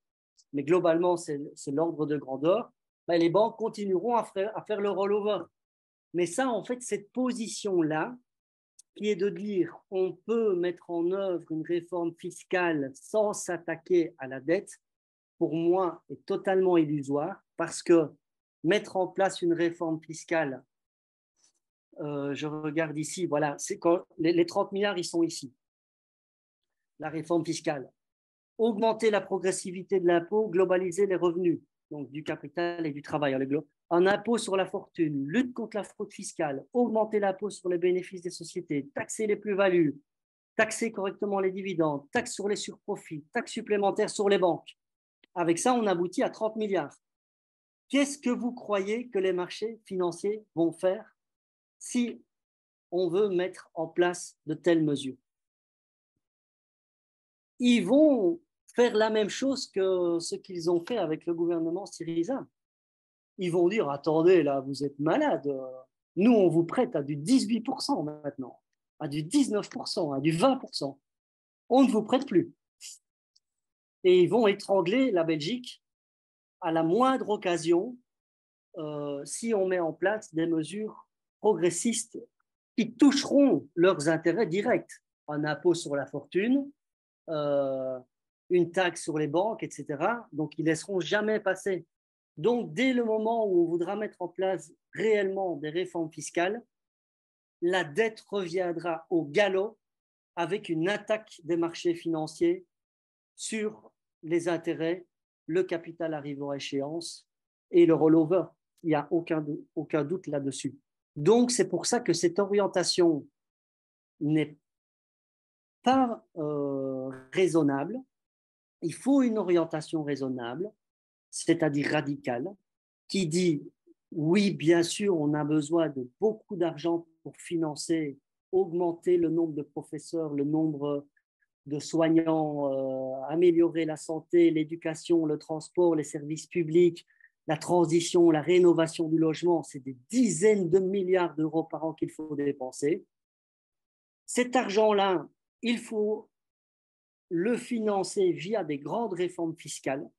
mais globalement c'est l'ordre de grandeur, ben, les banques continueront à faire, à faire le rollover. Mais ça, en fait, cette position-là, qui est de dire on peut mettre en œuvre une réforme fiscale sans s'attaquer à la dette, pour moi, est totalement illusoire parce que mettre en place une réforme fiscale, euh, je regarde ici, voilà, les, les 30 milliards, ils sont ici. La réforme fiscale. Augmenter la progressivité de l'impôt, globaliser les revenus, donc du capital et du travail. Un impôt sur la fortune, lutte contre la fraude fiscale, augmenter l'impôt sur les bénéfices des sociétés, taxer les plus-values, taxer correctement les dividendes, taxe sur les surprofits, taxe supplémentaire sur les banques. Avec ça, on aboutit à 30 milliards. Qu'est-ce que vous croyez que les marchés financiers vont faire si on veut mettre en place de telles mesures? Ils vont faire la même chose que ce qu'ils ont fait avec le gouvernement syriza. Ils vont dire, attendez, là, vous êtes malade. Nous, on vous prête à du 18% maintenant, à du 19%, à du 20%. On ne vous prête plus et ils vont étrangler la Belgique à la moindre occasion euh, si on met en place des mesures progressistes qui toucheront leurs intérêts directs. Un impôt sur la fortune, euh, une taxe sur les banques, etc. Donc, ils ne laisseront jamais passer. Donc, dès le moment où on voudra mettre en place réellement des réformes fiscales, la dette reviendra au galop avec une attaque des marchés financiers sur les intérêts, le capital arrivant à échéance et le rollover. Il n'y a aucun, aucun doute là-dessus. Donc, c'est pour ça que cette orientation n'est pas euh, raisonnable. Il faut une orientation raisonnable, c'est-à-dire radicale, qui dit oui, bien sûr, on a besoin de beaucoup d'argent pour financer, augmenter le nombre de professeurs, le nombre de soignants, euh, améliorer la santé, l'éducation, le transport, les services publics, la transition, la rénovation du logement, c'est des dizaines de milliards d'euros par an qu'il faut dépenser. Cet argent-là, il faut le financer via des grandes réformes fiscales,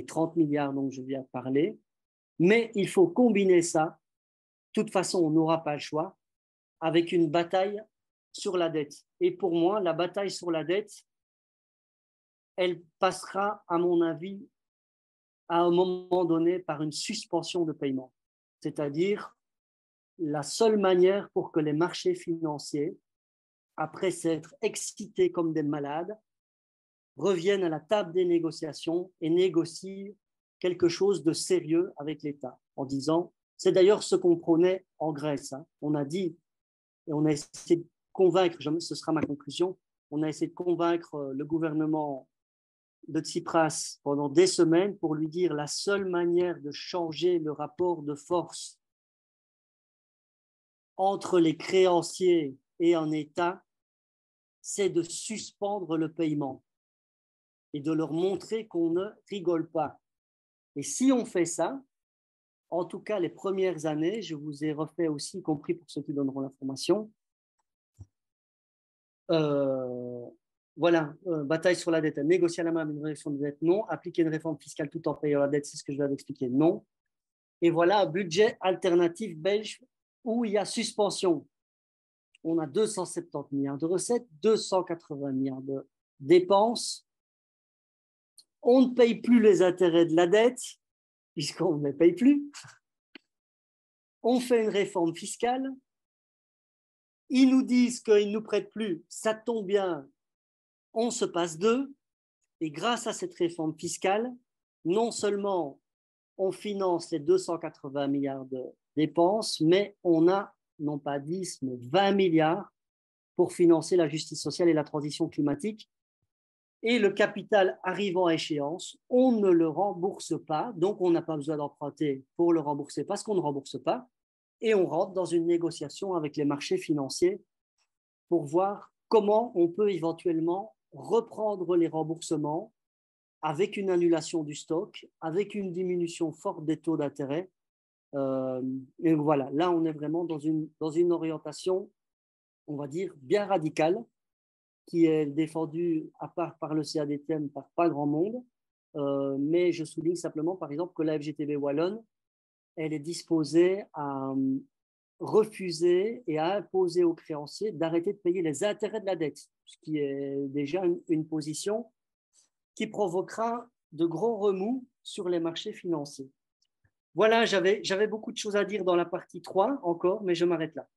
les 30 milliards dont je viens de parler, mais il faut combiner ça, de toute façon on n'aura pas le choix, avec une bataille sur la dette. Et pour moi, la bataille sur la dette, elle passera, à mon avis, à un moment donné par une suspension de paiement. C'est-à-dire la seule manière pour que les marchés financiers, après s'être excités comme des malades, reviennent à la table des négociations et négocient quelque chose de sérieux avec l'État en disant, c'est d'ailleurs ce qu'on prônait en Grèce. Hein. On a dit, et on a essayé convaincre, ce sera ma conclusion, on a essayé de convaincre euh, le gouvernement de Tsipras pendant des semaines pour lui dire la seule manière de changer le rapport de force entre les créanciers et un État, c'est de suspendre le paiement et de leur montrer qu'on ne rigole pas. Et si on fait ça, en tout cas les premières années, je vous ai refait aussi, y compris pour ceux qui donneront l'information, euh, voilà, euh, bataille sur la dette, négocier à la main une réduction de dette, non. Appliquer une réforme fiscale tout en payant la dette, c'est ce que je viens d'expliquer, non. Et voilà budget alternatif belge où il y a suspension. On a 270 milliards de recettes, 280 milliards de dépenses. On ne paye plus les intérêts de la dette, puisqu'on ne les paye plus. On fait une réforme fiscale, ils nous disent qu'ils ne nous prêtent plus, ça tombe bien, on se passe d'eux. Et grâce à cette réforme fiscale, non seulement on finance les 280 milliards de dépenses, mais on a non pas 10, mais 20 milliards pour financer la justice sociale et la transition climatique. Et le capital arrivant à échéance, on ne le rembourse pas, donc on n'a pas besoin d'emprunter pour le rembourser parce qu'on ne rembourse pas, et on rentre dans une négociation avec les marchés financiers pour voir comment on peut éventuellement reprendre les remboursements avec une annulation du stock, avec une diminution forte des taux d'intérêt. Euh, et voilà, là, on est vraiment dans une, dans une orientation, on va dire, bien radicale, qui est défendue à part par le CADTM, par pas grand monde. Euh, mais je souligne simplement, par exemple, que la FGTB Wallonne, elle est disposée à euh, refuser et à imposer aux créanciers d'arrêter de payer les intérêts de la dette, ce qui est déjà une position qui provoquera de gros remous sur les marchés financiers. Voilà, j'avais beaucoup de choses à dire dans la partie 3 encore, mais je m'arrête là.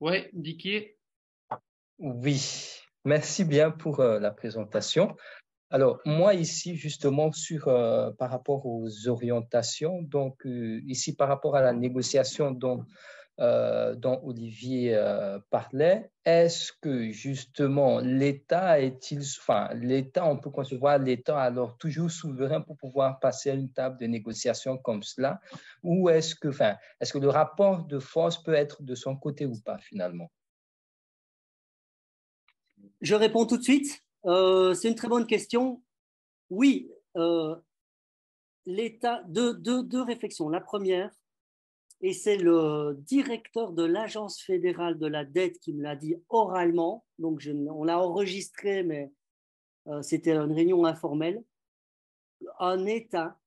Oui, Dicky. Oui, merci bien pour euh, la présentation. Alors, moi ici, justement, sur, euh, par rapport aux orientations, donc euh, ici, par rapport à la négociation dont euh, dont Olivier euh, parlait, est-ce que justement l'État est-il, enfin l'État, on peut concevoir l'État alors toujours souverain pour pouvoir passer à une table de négociation comme cela, ou est-ce que, enfin, est-ce que le rapport de force peut être de son côté ou pas finalement? Je réponds tout de suite. Euh, c'est une très bonne question. Oui, l'État, deux, réflexions. La première, et c'est le directeur de l'Agence fédérale de la dette qui me l'a dit oralement. Donc, on l'a enregistré, mais euh, c'était une réunion informelle. Un État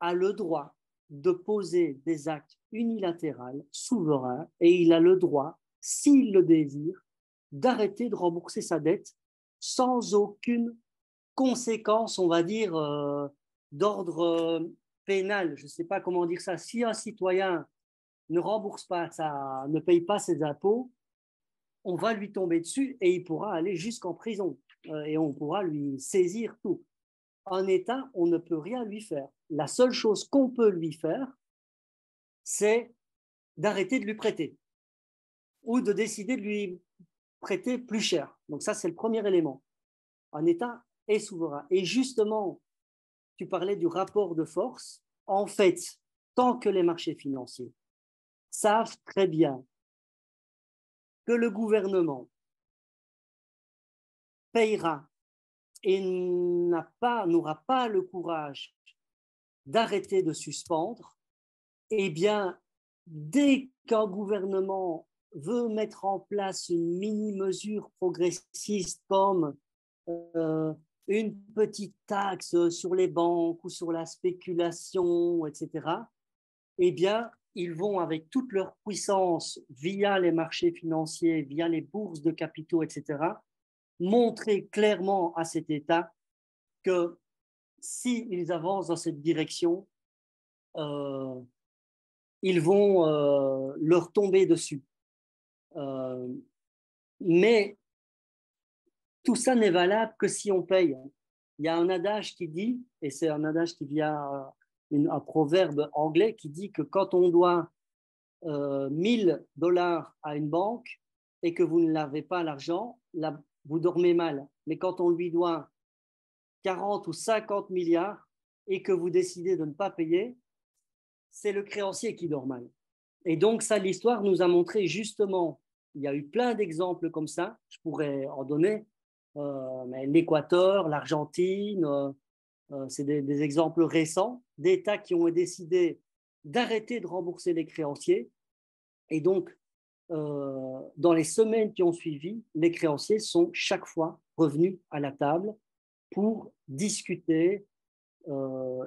a le droit de poser des actes unilatéraux, souverains, et il a le droit, s'il le désire, d'arrêter de rembourser sa dette sans aucune conséquence, on va dire, euh, d'ordre euh, pénal, je ne sais pas comment dire ça, si un citoyen ne rembourse pas ne paye pas ses impôts, on va lui tomber dessus et il pourra aller jusqu'en prison euh, et on pourra lui saisir tout. En État, on ne peut rien lui faire. La seule chose qu'on peut lui faire, c'est d'arrêter de lui prêter ou de décider de lui prêter plus cher. Donc ça, c'est le premier élément. Un État est souverain. Et justement, tu parlais du rapport de force. En fait, tant que les marchés financiers savent très bien que le gouvernement payera et n'aura pas, le courage d'arrêter de suspendre, eh bien, dès qu'un gouvernement veut mettre en place une mini-mesure progressiste comme euh, une petite taxe sur les banques ou sur la spéculation, etc., eh bien, ils vont avec toute leur puissance via les marchés financiers, via les bourses de capitaux, etc., montrer clairement à cet État que s'ils avancent dans cette direction, euh, ils vont euh, leur tomber dessus. Euh, mais tout ça n'est valable que si on paye. Il y a un adage qui dit, et c'est un adage qui vient, euh, un proverbe anglais qui dit que quand on doit 1000 euh, dollars à une banque et que vous ne l'avez pas l'argent, vous dormez mal. Mais quand on lui doit 40 ou 50 milliards et que vous décidez de ne pas payer, c'est le créancier qui dort mal. Et donc ça, l'histoire nous a montré justement, il y a eu plein d'exemples comme ça, je pourrais en donner, l'Équateur, l'Argentine, euh, euh, c'est des, exemples récents d'États qui ont décidé d'arrêter de rembourser les créanciers. Et donc, dans les semaines qui ont suivi, les créanciers sont chaque fois revenus à la table pour discuter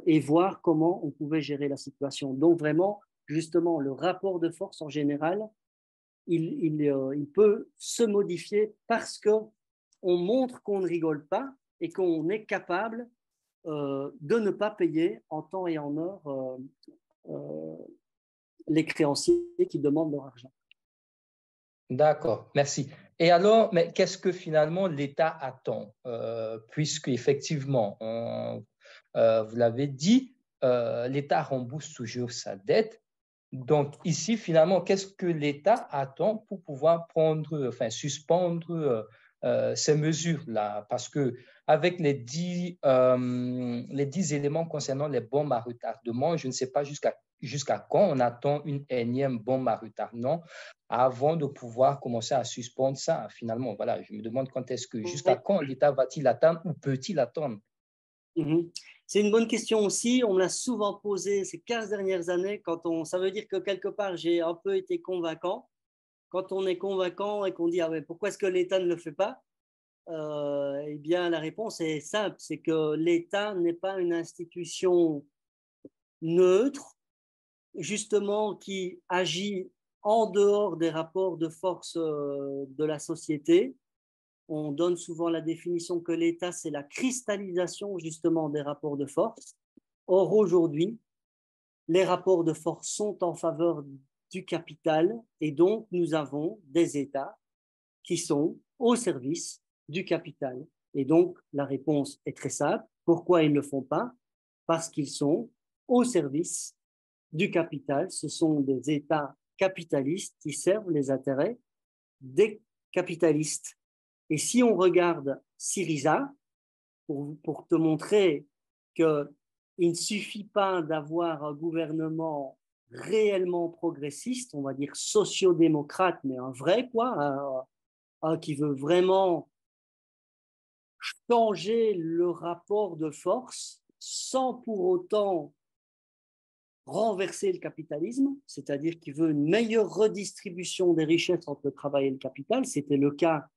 et voir comment on pouvait gérer la situation. Donc vraiment, justement, le rapport de force en général, il peut se modifier parce que on montre qu'on ne rigole pas et qu'on est capable euh, de ne pas payer en temps et en heure euh, euh, les créanciers qui demandent leur argent. D'accord, merci. Et alors, mais qu'est-ce que finalement l'État attend Puisque effectivement, vous l'avez dit, l'État rembourse toujours sa dette, Donc ici, finalement, qu'est-ce que l'État attend pour pouvoir prendre, enfin, suspendre euh, ces mesures-là Parce que avec les dix, euh, les dix éléments concernant les bombes à retardement, je ne sais pas jusqu'à jusqu'à quand on attend une énième bombe à retardement avant de pouvoir commencer à suspendre ça. Finalement, voilà, je me demande quand est-ce que, jusqu'à quand l'État va-t-il attendre ou peut-il attendre? Mhm. C'est une bonne question aussi. On me l'a souvent posé ces 15 dernières années. Quand on, ça veut dire que quelque part, j'ai un peu été convaincant. Quand on est convaincant et qu'on dit ah pourquoi est-ce que l'État ne le fait pas euh, Eh bien, la réponse est simple c'est que l'État n'est pas une institution neutre, justement, qui agit en dehors des rapports de force euh, de la société, on donne souvent la définition que l'État, c'est la cristallisation justement des rapports de force. Or, aujourd'hui, les rapports de force sont en faveur du capital et donc nous avons des États qui sont au service du capital. Et donc, la réponse est très simple. Pourquoi ils ne le font pas? Parce qu'ils sont au service du capital. Ce sont des États capitalistes qui servent les intérêts des capitalistes. Et si on regarde Syriza, pour, pour te montrer qu'il ne suffit pas d'avoir un gouvernement réellement progressiste, on va dire sociodémocrate, mais un vrai, quoi, qui veut vraiment changer le rapport de force sans pour autant renverser le capitalisme, c'est-à-dire qui veut une meilleure redistribution des richesses entre le travail et le capital. C'était le cas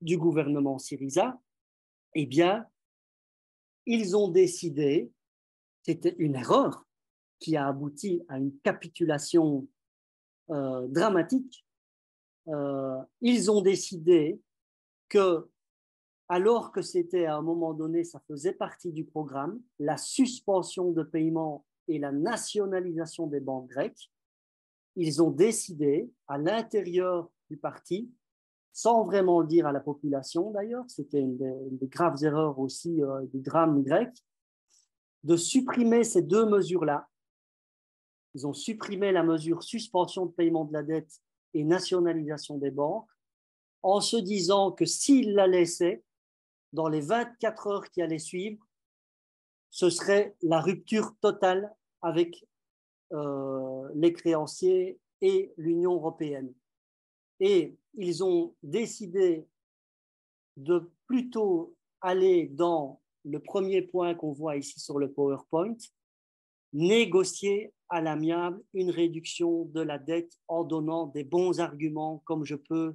du gouvernement Syriza, eh bien, ils ont décidé, c'était une erreur qui a abouti à une capitulation euh, dramatique, euh, ils ont décidé que, alors que c'était à un moment donné, ça faisait partie du programme, la suspension de paiement et la nationalisation des banques grecques, ils ont décidé à l'intérieur du parti sans vraiment le dire à la population d'ailleurs, c'était une, des graves erreurs aussi euh, du drame grec, de supprimer ces deux mesures-là. Ils ont supprimé la mesure suspension de paiement de la dette et nationalisation des banques en se disant que s'ils la laissaient, dans les 24 heures qui allaient suivre, ce serait la rupture totale avec euh, les créanciers et l'Union européenne. Et ils ont décidé de plutôt aller dans le premier point qu'on voit ici sur le PowerPoint, négocier à l'amiable une réduction de la dette en donnant des bons arguments comme je peux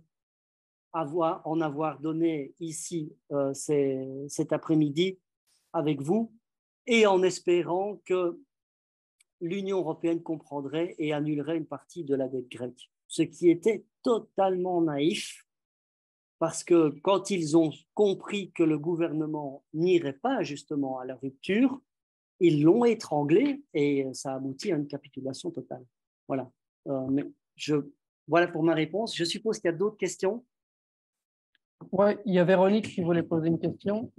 avoir, en avoir donné ici euh, cet après-midi avec vous et en espérant que l'Union européenne comprendrait et annulerait une partie de la dette grecque. Ce qui était totalement naïf, parce que quand ils ont compris que le gouvernement n'irait pas justement à la rupture, ils l'ont étranglé et ça a abouti à une capitulation totale. Voilà. Euh, mais je, voilà pour ma réponse. Je suppose qu'il y a d'autres questions? Oui, il y a Véronique qui voulait poser une question.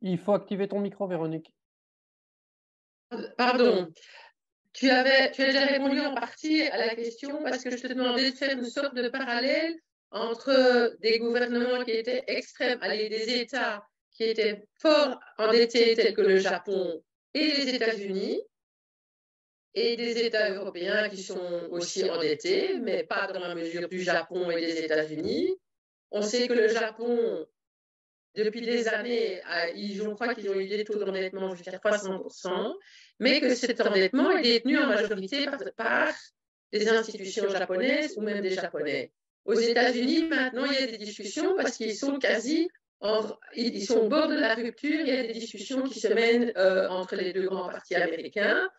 Il faut activer ton micro, Véronique. Pardon. Tu avais, tu as déjà répondu en partie à la question parce que je te demandais de faire une sorte de parallèle entre des gouvernements qui étaient extrêmes, allez, des États qui étaient fort endettés tels que le Japon et les États-Unis, et des États européens qui sont aussi endettés, mais pas dans la mesure du Japon et des États-Unis. On sait que le Japon depuis des années, je crois qu'ils ont eu des taux d'endettement jusqu'à 300%, mais que cet endettement est détenu en majorité par, des institutions japonaises ou même des Japonais. Aux États-Unis, maintenant, il y a des discussions parce qu'ils sont quasi, ils sont au bord de la rupture, il y a des discussions qui se mènent euh, entre les deux grands partis américains.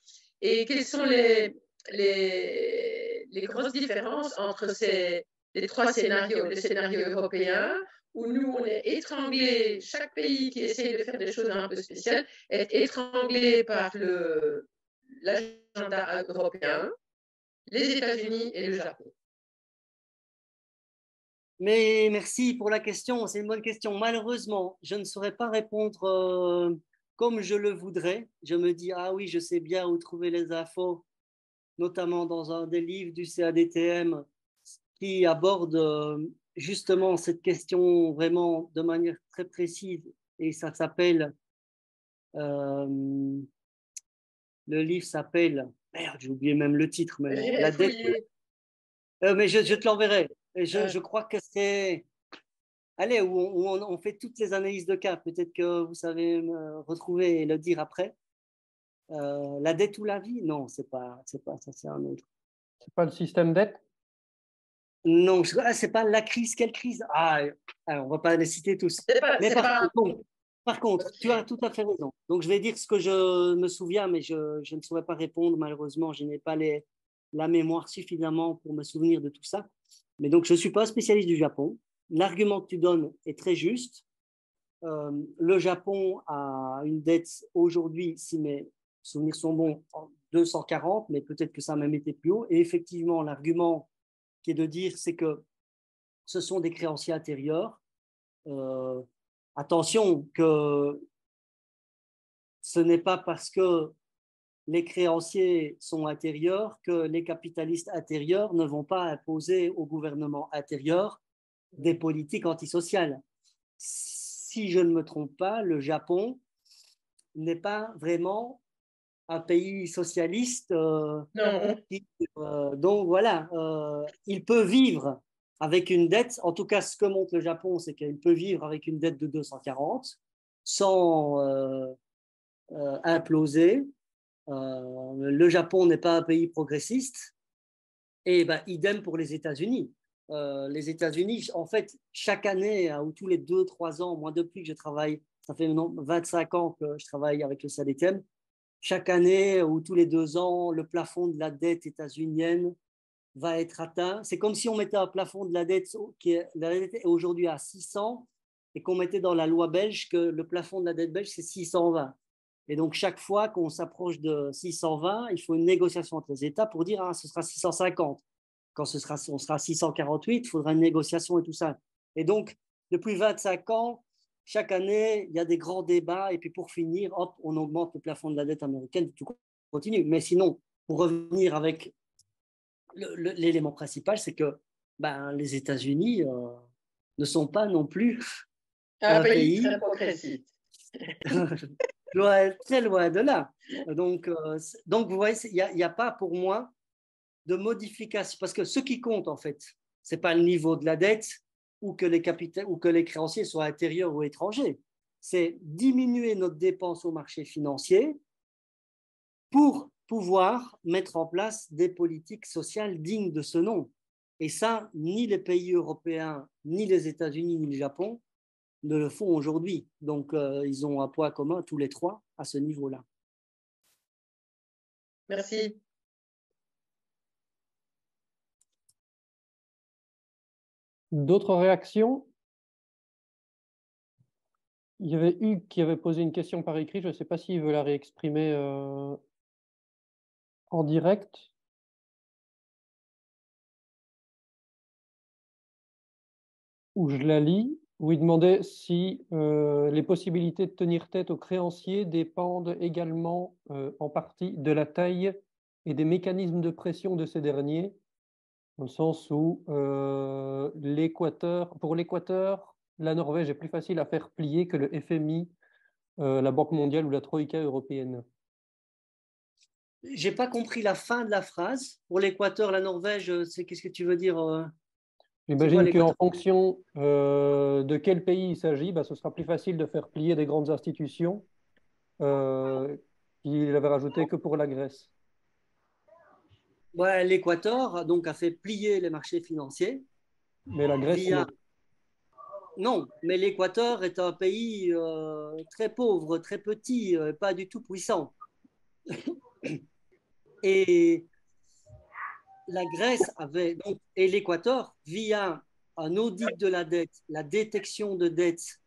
Et quelles sont les, les, grosses différences entre ces les trois scénarios, le scénario européen, où nous, on est étranglé, chaque pays qui essaie de faire des choses un peu spéciales est étranglé par l'agenda européen, les États-Unis et le Japon. Mais merci pour la question, c'est une bonne question. Malheureusement, je ne saurais pas répondre euh, comme je le voudrais. Je me dis, ah oui, je sais bien où trouver les infos, notamment dans un des livres du CADTM qui aborde euh, justement cette question vraiment de manière très précise. Et ça s'appelle, euh, le livre s'appelle, merde, j'ai oublié même le titre, mais la dette. Mais je, te l'enverrai. Je, je, crois que c'est allez, où, on, fait toutes les analyses de cas. Peut-être que vous savez me retrouver et le dire après. Euh, la dette ou la vie? Non, c'est pas, c'est pas ça, c'est un autre. C'est pas le système dette? Non, ah, c'est pas la crise. Quelle crise? Ah, alors, on va pas les citer tous. mais par, contre, tu as tout à fait raison. Donc, je vais dire ce que je me souviens, mais je, je ne saurais pas répondre. Malheureusement, je n'ai pas les, la mémoire suffisamment pour me souvenir de tout ça. Mais donc, je ne suis pas spécialiste du Japon l'argument que tu donnes est très juste. Euh, le Japon a une dette aujourd'hui, si mes souvenirs sont bons, 240, mais peut-être que ça a même été plus haut. Et effectivement, l'argument qui est de dire, c'est que ce sont des créanciers intérieurs. Euh, attention que ce n'est pas parce que les créanciers sont intérieurs que les capitalistes intérieurs ne vont pas imposer au gouvernement intérieur des politiques antisociales. Si je ne me trompe pas, le Japon n'est pas vraiment un pays socialiste. Euh, non. Euh, donc voilà, euh, il peut vivre avec une dette. En tout cas, ce que montre le Japon, c'est qu'il peut vivre avec une dette de 240 sans imploser. Le Japon n'est pas un pays progressiste. Et ben, idem pour les États-Unis. Euh, les États-Unis, en fait, chaque année, hein, ou tous les deux, trois ans, moi depuis que je travaille, ça fait maintenant 25 ans que je travaille avec le SADTM, chaque année ou tous les deux ans, le plafond de la dette états-unienne va être atteint. C'est comme si on mettait un plafond de la dette qui est aujourd'hui à 600 et qu'on mettait dans la loi belge que le plafond de la dette belge, c'est 620. Et donc, chaque fois qu'on s'approche de 620, il faut une négociation entre les États pour dire ah, ce sera 650 quand ce sera, on sera 648, il faudra une négociation et tout ça. Et donc, depuis 25 ans, chaque année, il y a des grands débats. Et puis pour finir, hop, on augmente le plafond de la dette américaine, tout continue. Mais sinon, pour revenir avec l'élément principal, c'est que ben, les États-Unis euh, ne sont pas non plus un, pays, très progressiste. très loin de là. Donc, euh, donc vous voyez, il n'y a, a, pas pour moi de modification, parce que ce qui compte en fait, c'est pas le niveau de la dette ou que les ou que les créanciers soient intérieurs ou étrangers, c'est diminuer notre dépense au marché financier pour pouvoir mettre en place des politiques sociales dignes de ce nom. Et ça, ni les pays européens, ni les États-Unis, ni le Japon ne le font aujourd'hui. Donc, euh, ils ont un poids commun tous les trois à ce niveau-là. Merci. D'autres réactions? Il y avait Hugues qui avait posé une question par écrit. Je ne sais pas s'il veut la réexprimer euh, en direct. Ou je la lis, il demandait si euh, les possibilités de tenir tête aux créanciers dépendent également euh, en partie de la taille et des mécanismes de pression de ces derniers dans le sens où euh, pour l'Équateur, la Norvège est plus facile à faire plier que le FMI, euh, la Banque mondiale ou la Troïka européenne. J'ai pas compris la fin de la phrase. Pour l'Équateur, la Norvège, c'est qu'est-ce que tu veux dire J'imagine qu'en fonction de quel pays il s'agit, bah, ce sera plus facile de faire plier des grandes institutions. il avait rajouté que pour la Grèce l'Équateur donc a fait plier les marchés financiers. Mais la Grèce non. mais l'Équateur est un pays euh, très pauvre, très petit, euh, pas du tout puissant. et la Grèce avait et l'Équateur via un audit de la dette, la détection de dettes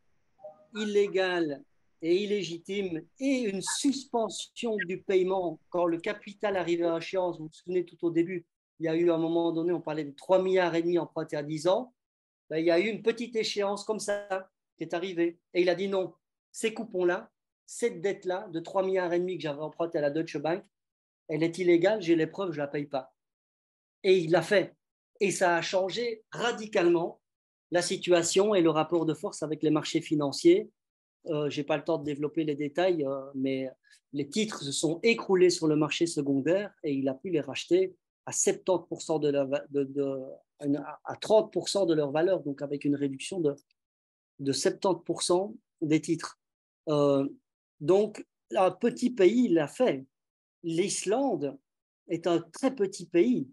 illégales et illégitime et une suspension du paiement quand le capital arrivait à échéance. Vous vous souvenez tout au début, il y a eu un moment donné, on parlait de 3 milliards et demi empruntés à 10 ans. Ben, il y a eu une petite échéance comme ça qui est arrivée. Et il a dit non, ces coupons-là, cette dette-là de 3 milliards que j'avais emprunté à la Deutsche Bank, elle est illégale, j'ai les preuves, je ne la paye pas. Et il l'a fait. Et ça a changé radicalement la situation et le rapport de force avec les marchés financiers. Euh, je n'ai pas le temps de développer les détails, euh, mais les titres se sont écroulés sur le marché secondaire et il a pu les racheter à 70% de, de, à 30% de leur valeur, donc avec une réduction de, de 70% des titres. Euh, donc, un petit pays l'a fait. L'Islande est un très petit pays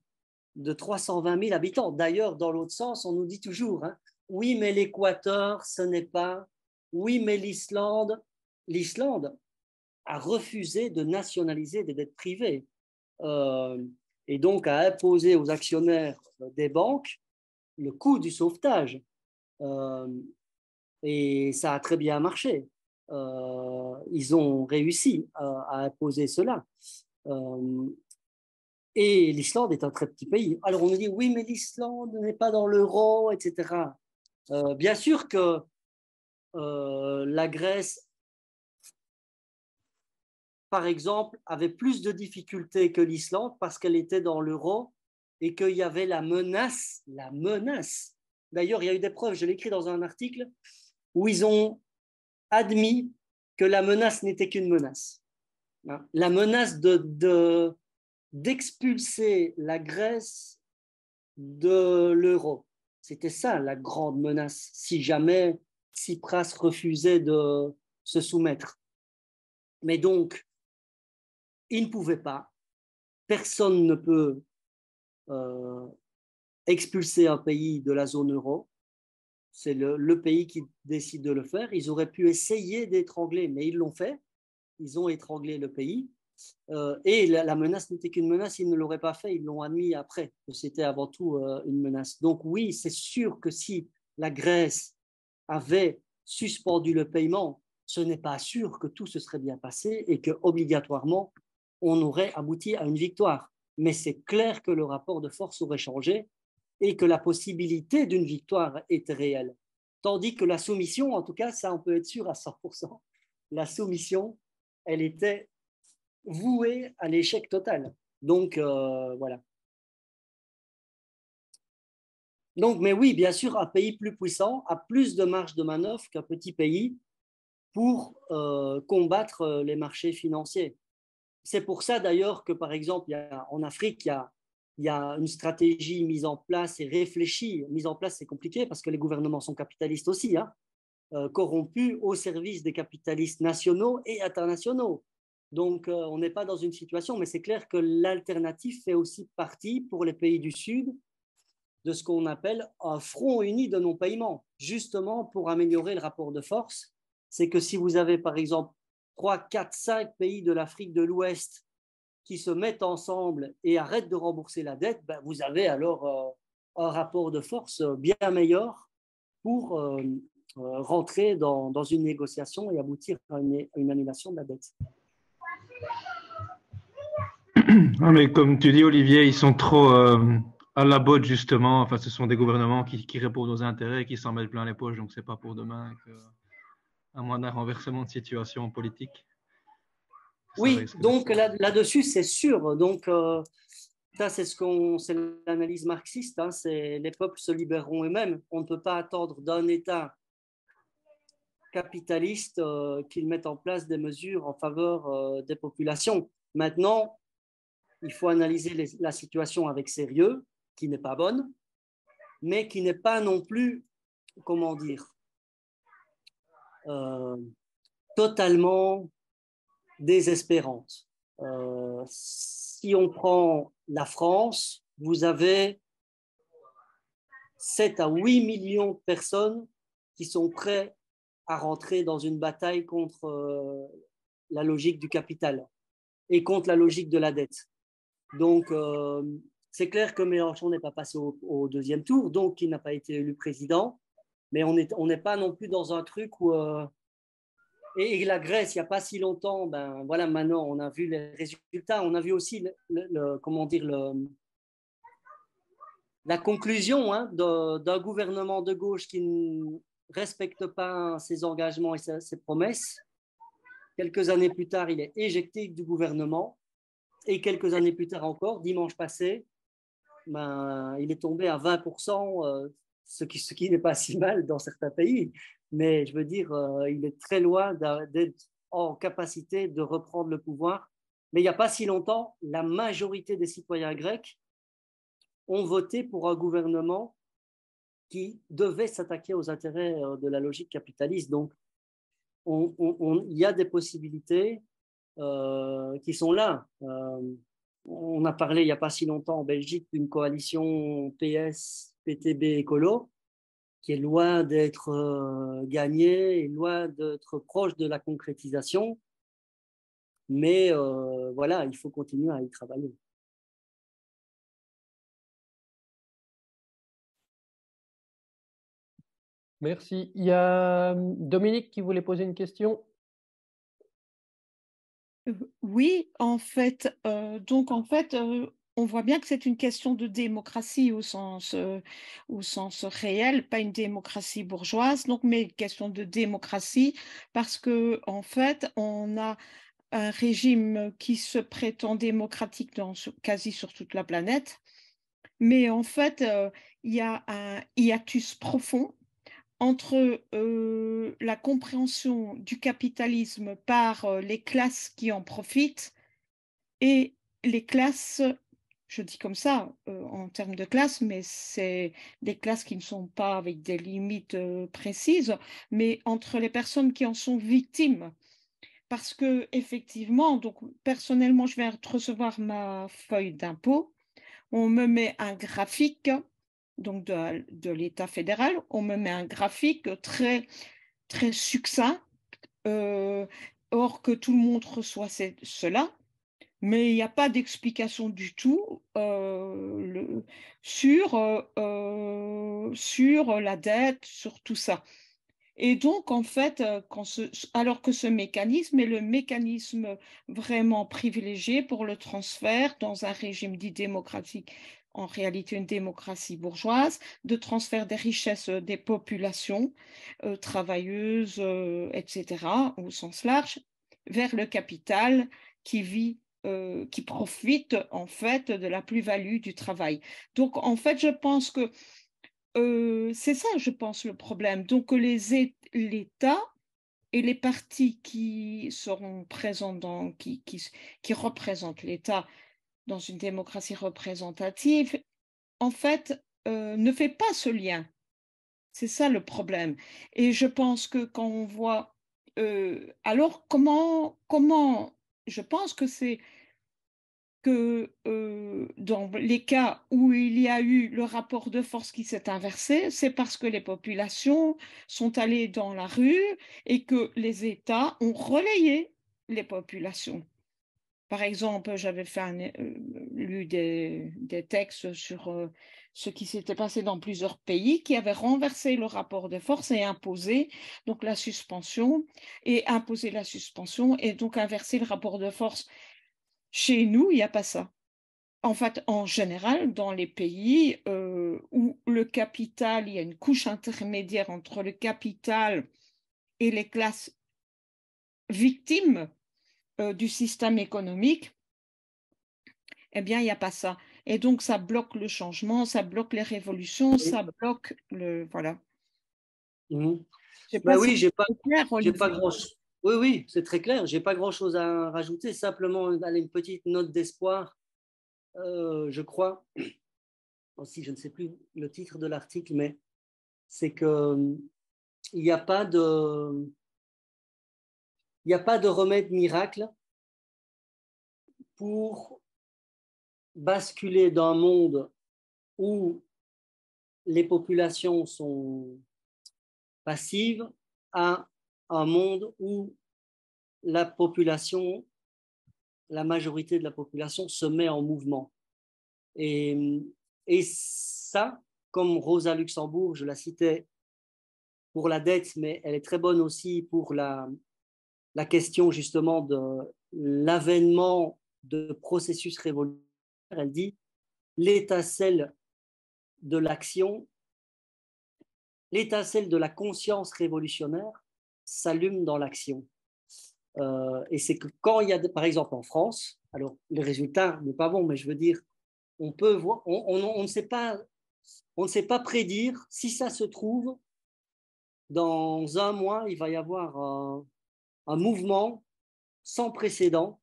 de 320 000 habitants. D'ailleurs, dans l'autre sens, on nous dit toujours, hein, oui, mais l'Équateur, ce n'est pas, oui, mais l'Islande, l'Islande a refusé de nationaliser des dettes privées euh, et donc a imposé aux actionnaires des banques le coût du sauvetage. Euh, et ça a très bien marché. Euh, ils ont réussi à, imposer cela. Et l'Islande est un très petit pays. Alors on nous dit, oui, mais l'Islande n'est pas dans l'euro, etc. Euh, bien sûr que euh, la Grèce, par exemple, avait plus de difficultés que l'Islande parce qu'elle était dans l'euro et qu'il y avait la menace, la menace. D'ailleurs, il y a eu des preuves, je l'ai écrit dans un article, où ils ont admis que la menace n'était qu'une menace. Hein? La menace de d'expulser la Grèce de l'euro. C'était ça la grande menace, si jamais Tsipras refusait de se soumettre. Mais donc, il ne pouvait pas, personne ne peut euh, expulser un pays de la zone euro. C'est le, le, pays qui décide de le faire. Ils auraient pu essayer d'étrangler, mais ils l'ont fait. Ils ont étranglé le pays. Euh, et la, menace n'était qu'une menace, ils ne l'auraient pas fait, ils l'ont admis après, que c'était avant tout euh, une menace. Donc oui, c'est sûr que si la Grèce avait suspendu le paiement, ce n'est pas sûr que tout se serait bien passé et que obligatoirement on aurait abouti à une victoire. Mais c'est clair que le rapport de force aurait changé et que la possibilité d'une victoire était réelle. Tandis que la soumission, en tout cas, ça on peut être sûr à 100%, la soumission, elle était voué à l'échec total. Donc, euh, voilà. Donc, mais oui, bien sûr, un pays plus puissant a plus de marge de manœuvre qu'un petit pays pour euh, combattre euh, les marchés financiers. C'est pour ça d'ailleurs que, par exemple, en Afrique, il y, a, il y, a, une stratégie mise en place et réfléchie. Mise en place, c'est compliqué parce que les gouvernements sont capitalistes aussi, hein, corrompus au service des capitalistes nationaux et internationaux. Donc, euh, on n'est pas dans une situation, mais c'est clair que l'alternative fait aussi partie pour les pays du Sud de ce qu'on appelle un front uni de non-paiement, justement pour améliorer le rapport de force. C'est que si vous avez, par exemple, 3, 4, 5 pays de l'Afrique de l'Ouest qui se mettent ensemble et arrêtent de rembourser la dette, ben, vous avez alors euh, un rapport de force bien meilleur pour euh, rentrer dans, une négociation et aboutir à une annulation de la dette. Non, mais comme tu dis, Olivier, ils sont trop euh, à la botte, justement. Enfin, ce sont des gouvernements qui, répondent aux intérêts et qui s'en mettent plein les poches. Donc, c'est pas pour demain qu'à moins d'un renversement de situation politique. Oui, donc là-dessus, c'est sûr. Donc, euh, ça, c'est ce qu'on, c'est l'analyse marxiste. Hein, c'est les peuples se libéreront eux-mêmes. On ne peut pas attendre d'un État capitaliste euh, qu'il mette en place des mesures en faveur des populations. Maintenant, il faut analyser la situation avec sérieux, qui n'est pas bonne, mais qui n'est pas non plus, comment dire, euh, totalement désespérante. Euh, si on prend la France, vous avez 7 à 8 millions de personnes qui sont prêts à rentrer dans une bataille contre euh, la logique du capital et contre la logique de la dette. Donc, euh, c'est clair que Mélenchon n'est pas passé au, deuxième tour, donc il n'a pas été élu président. Mais on n'est on pas non plus dans un truc où. Euh, et, la Grèce, il n'y a pas si longtemps, ben voilà, maintenant on a vu les résultats, on a vu aussi, le, comment dire, le, la conclusion hein, d'un gouvernement de gauche qui respecte pas ses engagements et ses promesses Quelques années plus tard, il est éjecté du gouvernement. Et quelques années plus tard encore, dimanche passé, ben, il est tombé à 20%, euh, ce qui, ce qui n'est pas si mal dans certains pays. Mais je veux dire, euh, il est très loin d'être en capacité de reprendre le pouvoir. Mais il n'y a pas si longtemps, la majorité des citoyens grecs ont voté pour un gouvernement qui devait s'attaquer aux intérêts euh, de la logique capitaliste. Donc, il y a des possibilités euh, qui sont là. Euh, on a parlé il n'y a pas si longtemps en Belgique d'une coalition PS, PTB, écolo, qui est loin d'être gagnée et loin d'être proche de la concrétisation. Mais voilà, il faut continuer à y travailler. Merci. Il y a hum, Dominique qui voulait poser une question. Euh, oui, en fait, euh, donc en fait, euh, on voit bien que c'est une question de démocratie au sens, au sens réel, pas une démocratie bourgeoise, donc mais une question de démocratie parce que en fait, on a un régime qui se prétend démocratique quasi sur toute la planète, mais en fait, il y a un hiatus profond entre euh, la compréhension du capitalisme par euh, les classes qui en profitent et les classes, je dis comme ça euh, en termes de classes, mais c'est des classes qui ne sont pas avec des limites précises, mais entre les personnes qui en sont victimes. Parce que effectivement, donc personnellement, je de recevoir ma feuille d'impôt. On me met un graphique donc de, l'État fédéral, on me met un graphique très, très succinct, euh, or que tout le monde reçoit cela, mais il n'y a pas d'explication du tout euh, sur, euh, sur la dette, sur tout ça. Et donc, en fait, alors que ce mécanisme est le mécanisme vraiment privilégié pour le transfert dans un régime dit démocratique en réalité une démocratie bourgeoise, de transfert des richesses euh, des populations euh, travailleuses, euh, etc., au sens large, vers le capital qui vit, qui profite en fait de la plus-value du travail. Donc, en fait, je pense que c'est ça, je pense, le problème. Donc, l'État et les partis qui seront présents dans, qui représentent l'État dans une démocratie représentative, en fait, euh, ne fait pas ce lien. C'est ça le problème. Et je pense que quand on voit, euh, alors comment, comment, je pense que c'est que euh, dans les cas où il y a eu le rapport de force qui s'est inversé, c'est parce que les populations sont allées dans la rue et que les États ont relayé les populations. Par exemple, j'avais euh, lu des, textes sur euh, ce qui s'était passé dans plusieurs pays qui avaient renversé le rapport de force et imposé donc la suspension et imposé la suspension et donc inversé le rapport de force. Chez nous, il n'y a pas ça. En fait, en général, dans les pays euh, où le capital, il y a une couche intermédiaire entre le capital et les classes victimes euh, du système économique, eh bien, il n'y a pas ça. Et donc, ça bloque le changement, ça bloque les révolutions, ça bloque le. Voilà. Mmh. Bah oui, j'ai pas, pas grand Oui, oui, c'est très clair. J'ai pas grand chose à rajouter. Simplement, une petite note d'espoir. Euh, je crois, aussi, je ne sais plus le titre de l'article, mais c'est que il n'y a pas de il n'y a pas de remède miracle pour basculer d'un monde où les populations sont passives à un monde où la population, la majorité de la population se met en mouvement. Et, ça, comme Rosa Luxembourg, je la citais pour la dette, mais elle est très bonne aussi pour la, la question justement de l'avènement de processus révolutionnaires. Elle dit l'étincelle de l'action, l'étincelle de la conscience révolutionnaire s'allume dans l'action. Euh, et c'est que quand il y a, par exemple en France, alors le résultat n'est pas bon, mais je veux dire, on peut voir, on, ne sait pas, on ne sait pas prédire si ça se trouve dans un mois, il va y avoir un mouvement sans précédent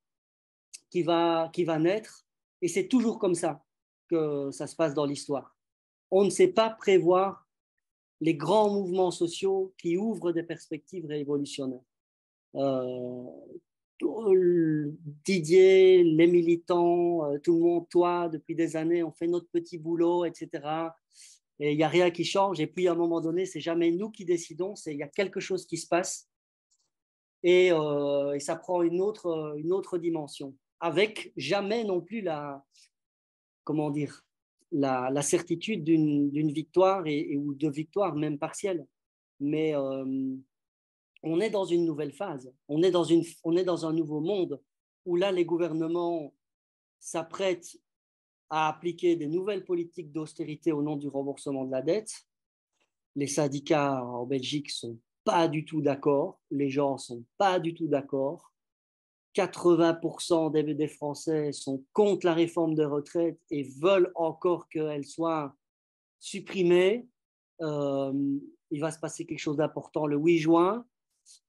qui va, qui va naître, et c'est toujours comme ça que ça se passe dans l'histoire. On ne sait pas prévoir les grands mouvements sociaux qui ouvrent des perspectives révolutionnaires. Euh, Didier, les militants, euh, tout le monde, toi, depuis des années, on fait notre petit boulot, etc. Et il n'y a rien qui change. Et puis, à un moment donné, c'est jamais nous qui décidons, c'est il y a quelque chose qui se passe. Et, euh, et, ça prend une autre, une autre dimension. Avec jamais non plus la, comment dire, la certitude d'une victoire et, ou de victoire, même partielle. Mais euh, on est dans une nouvelle phase, on est dans, une, on est dans un nouveau monde où là, les gouvernements s'apprêtent à appliquer des nouvelles politiques d'austérité au nom du remboursement de la dette. Les syndicats en Belgique sont pas du tout d'accord, les gens sont pas du tout d'accord. 80% des, des, Français sont contre la réforme de retraite et veulent encore qu'elle soit supprimée. Euh, il va se passer quelque chose d'important le 8 juin.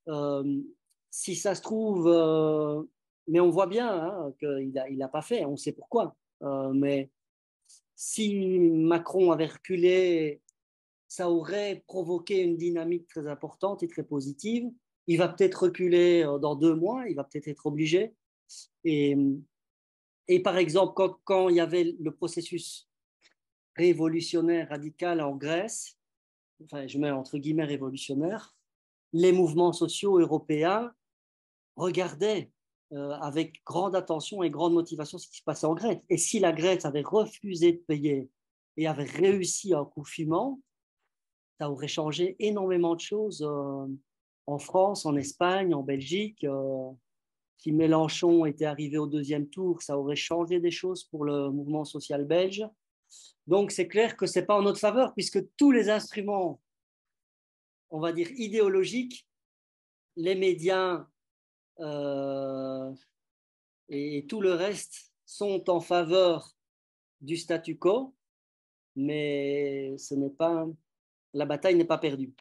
Euh, si ça se trouve, euh, mais on voit bien hein, qu'il n'a il a pas fait, on sait pourquoi. Mais si Macron avait reculé, ça aurait provoqué une dynamique très importante et très positive. Il va peut-être reculer dans deux mois, il va peut-être être obligé. Et, par exemple, quand, quand, il y avait le processus révolutionnaire radical en Grèce, enfin je mets entre guillemets révolutionnaire, les mouvements sociaux européens regardaient euh, avec grande attention et grande motivation ce qui se passait en Grèce. Et si la Grèce avait refusé de payer et avait réussi un confinement, ça aurait changé énormément de choses euh, en France, en Espagne, en Belgique. Euh, si Mélenchon était arrivé au deuxième tour, ça aurait changé des choses pour le mouvement social belge. Donc c'est clair que ce n'est pas en notre faveur, puisque tous les instruments on va dire, idéologique, les médias euh, et tout le reste sont en faveur du statu quo, mais ce n'est pas, la bataille n'est pas perdue.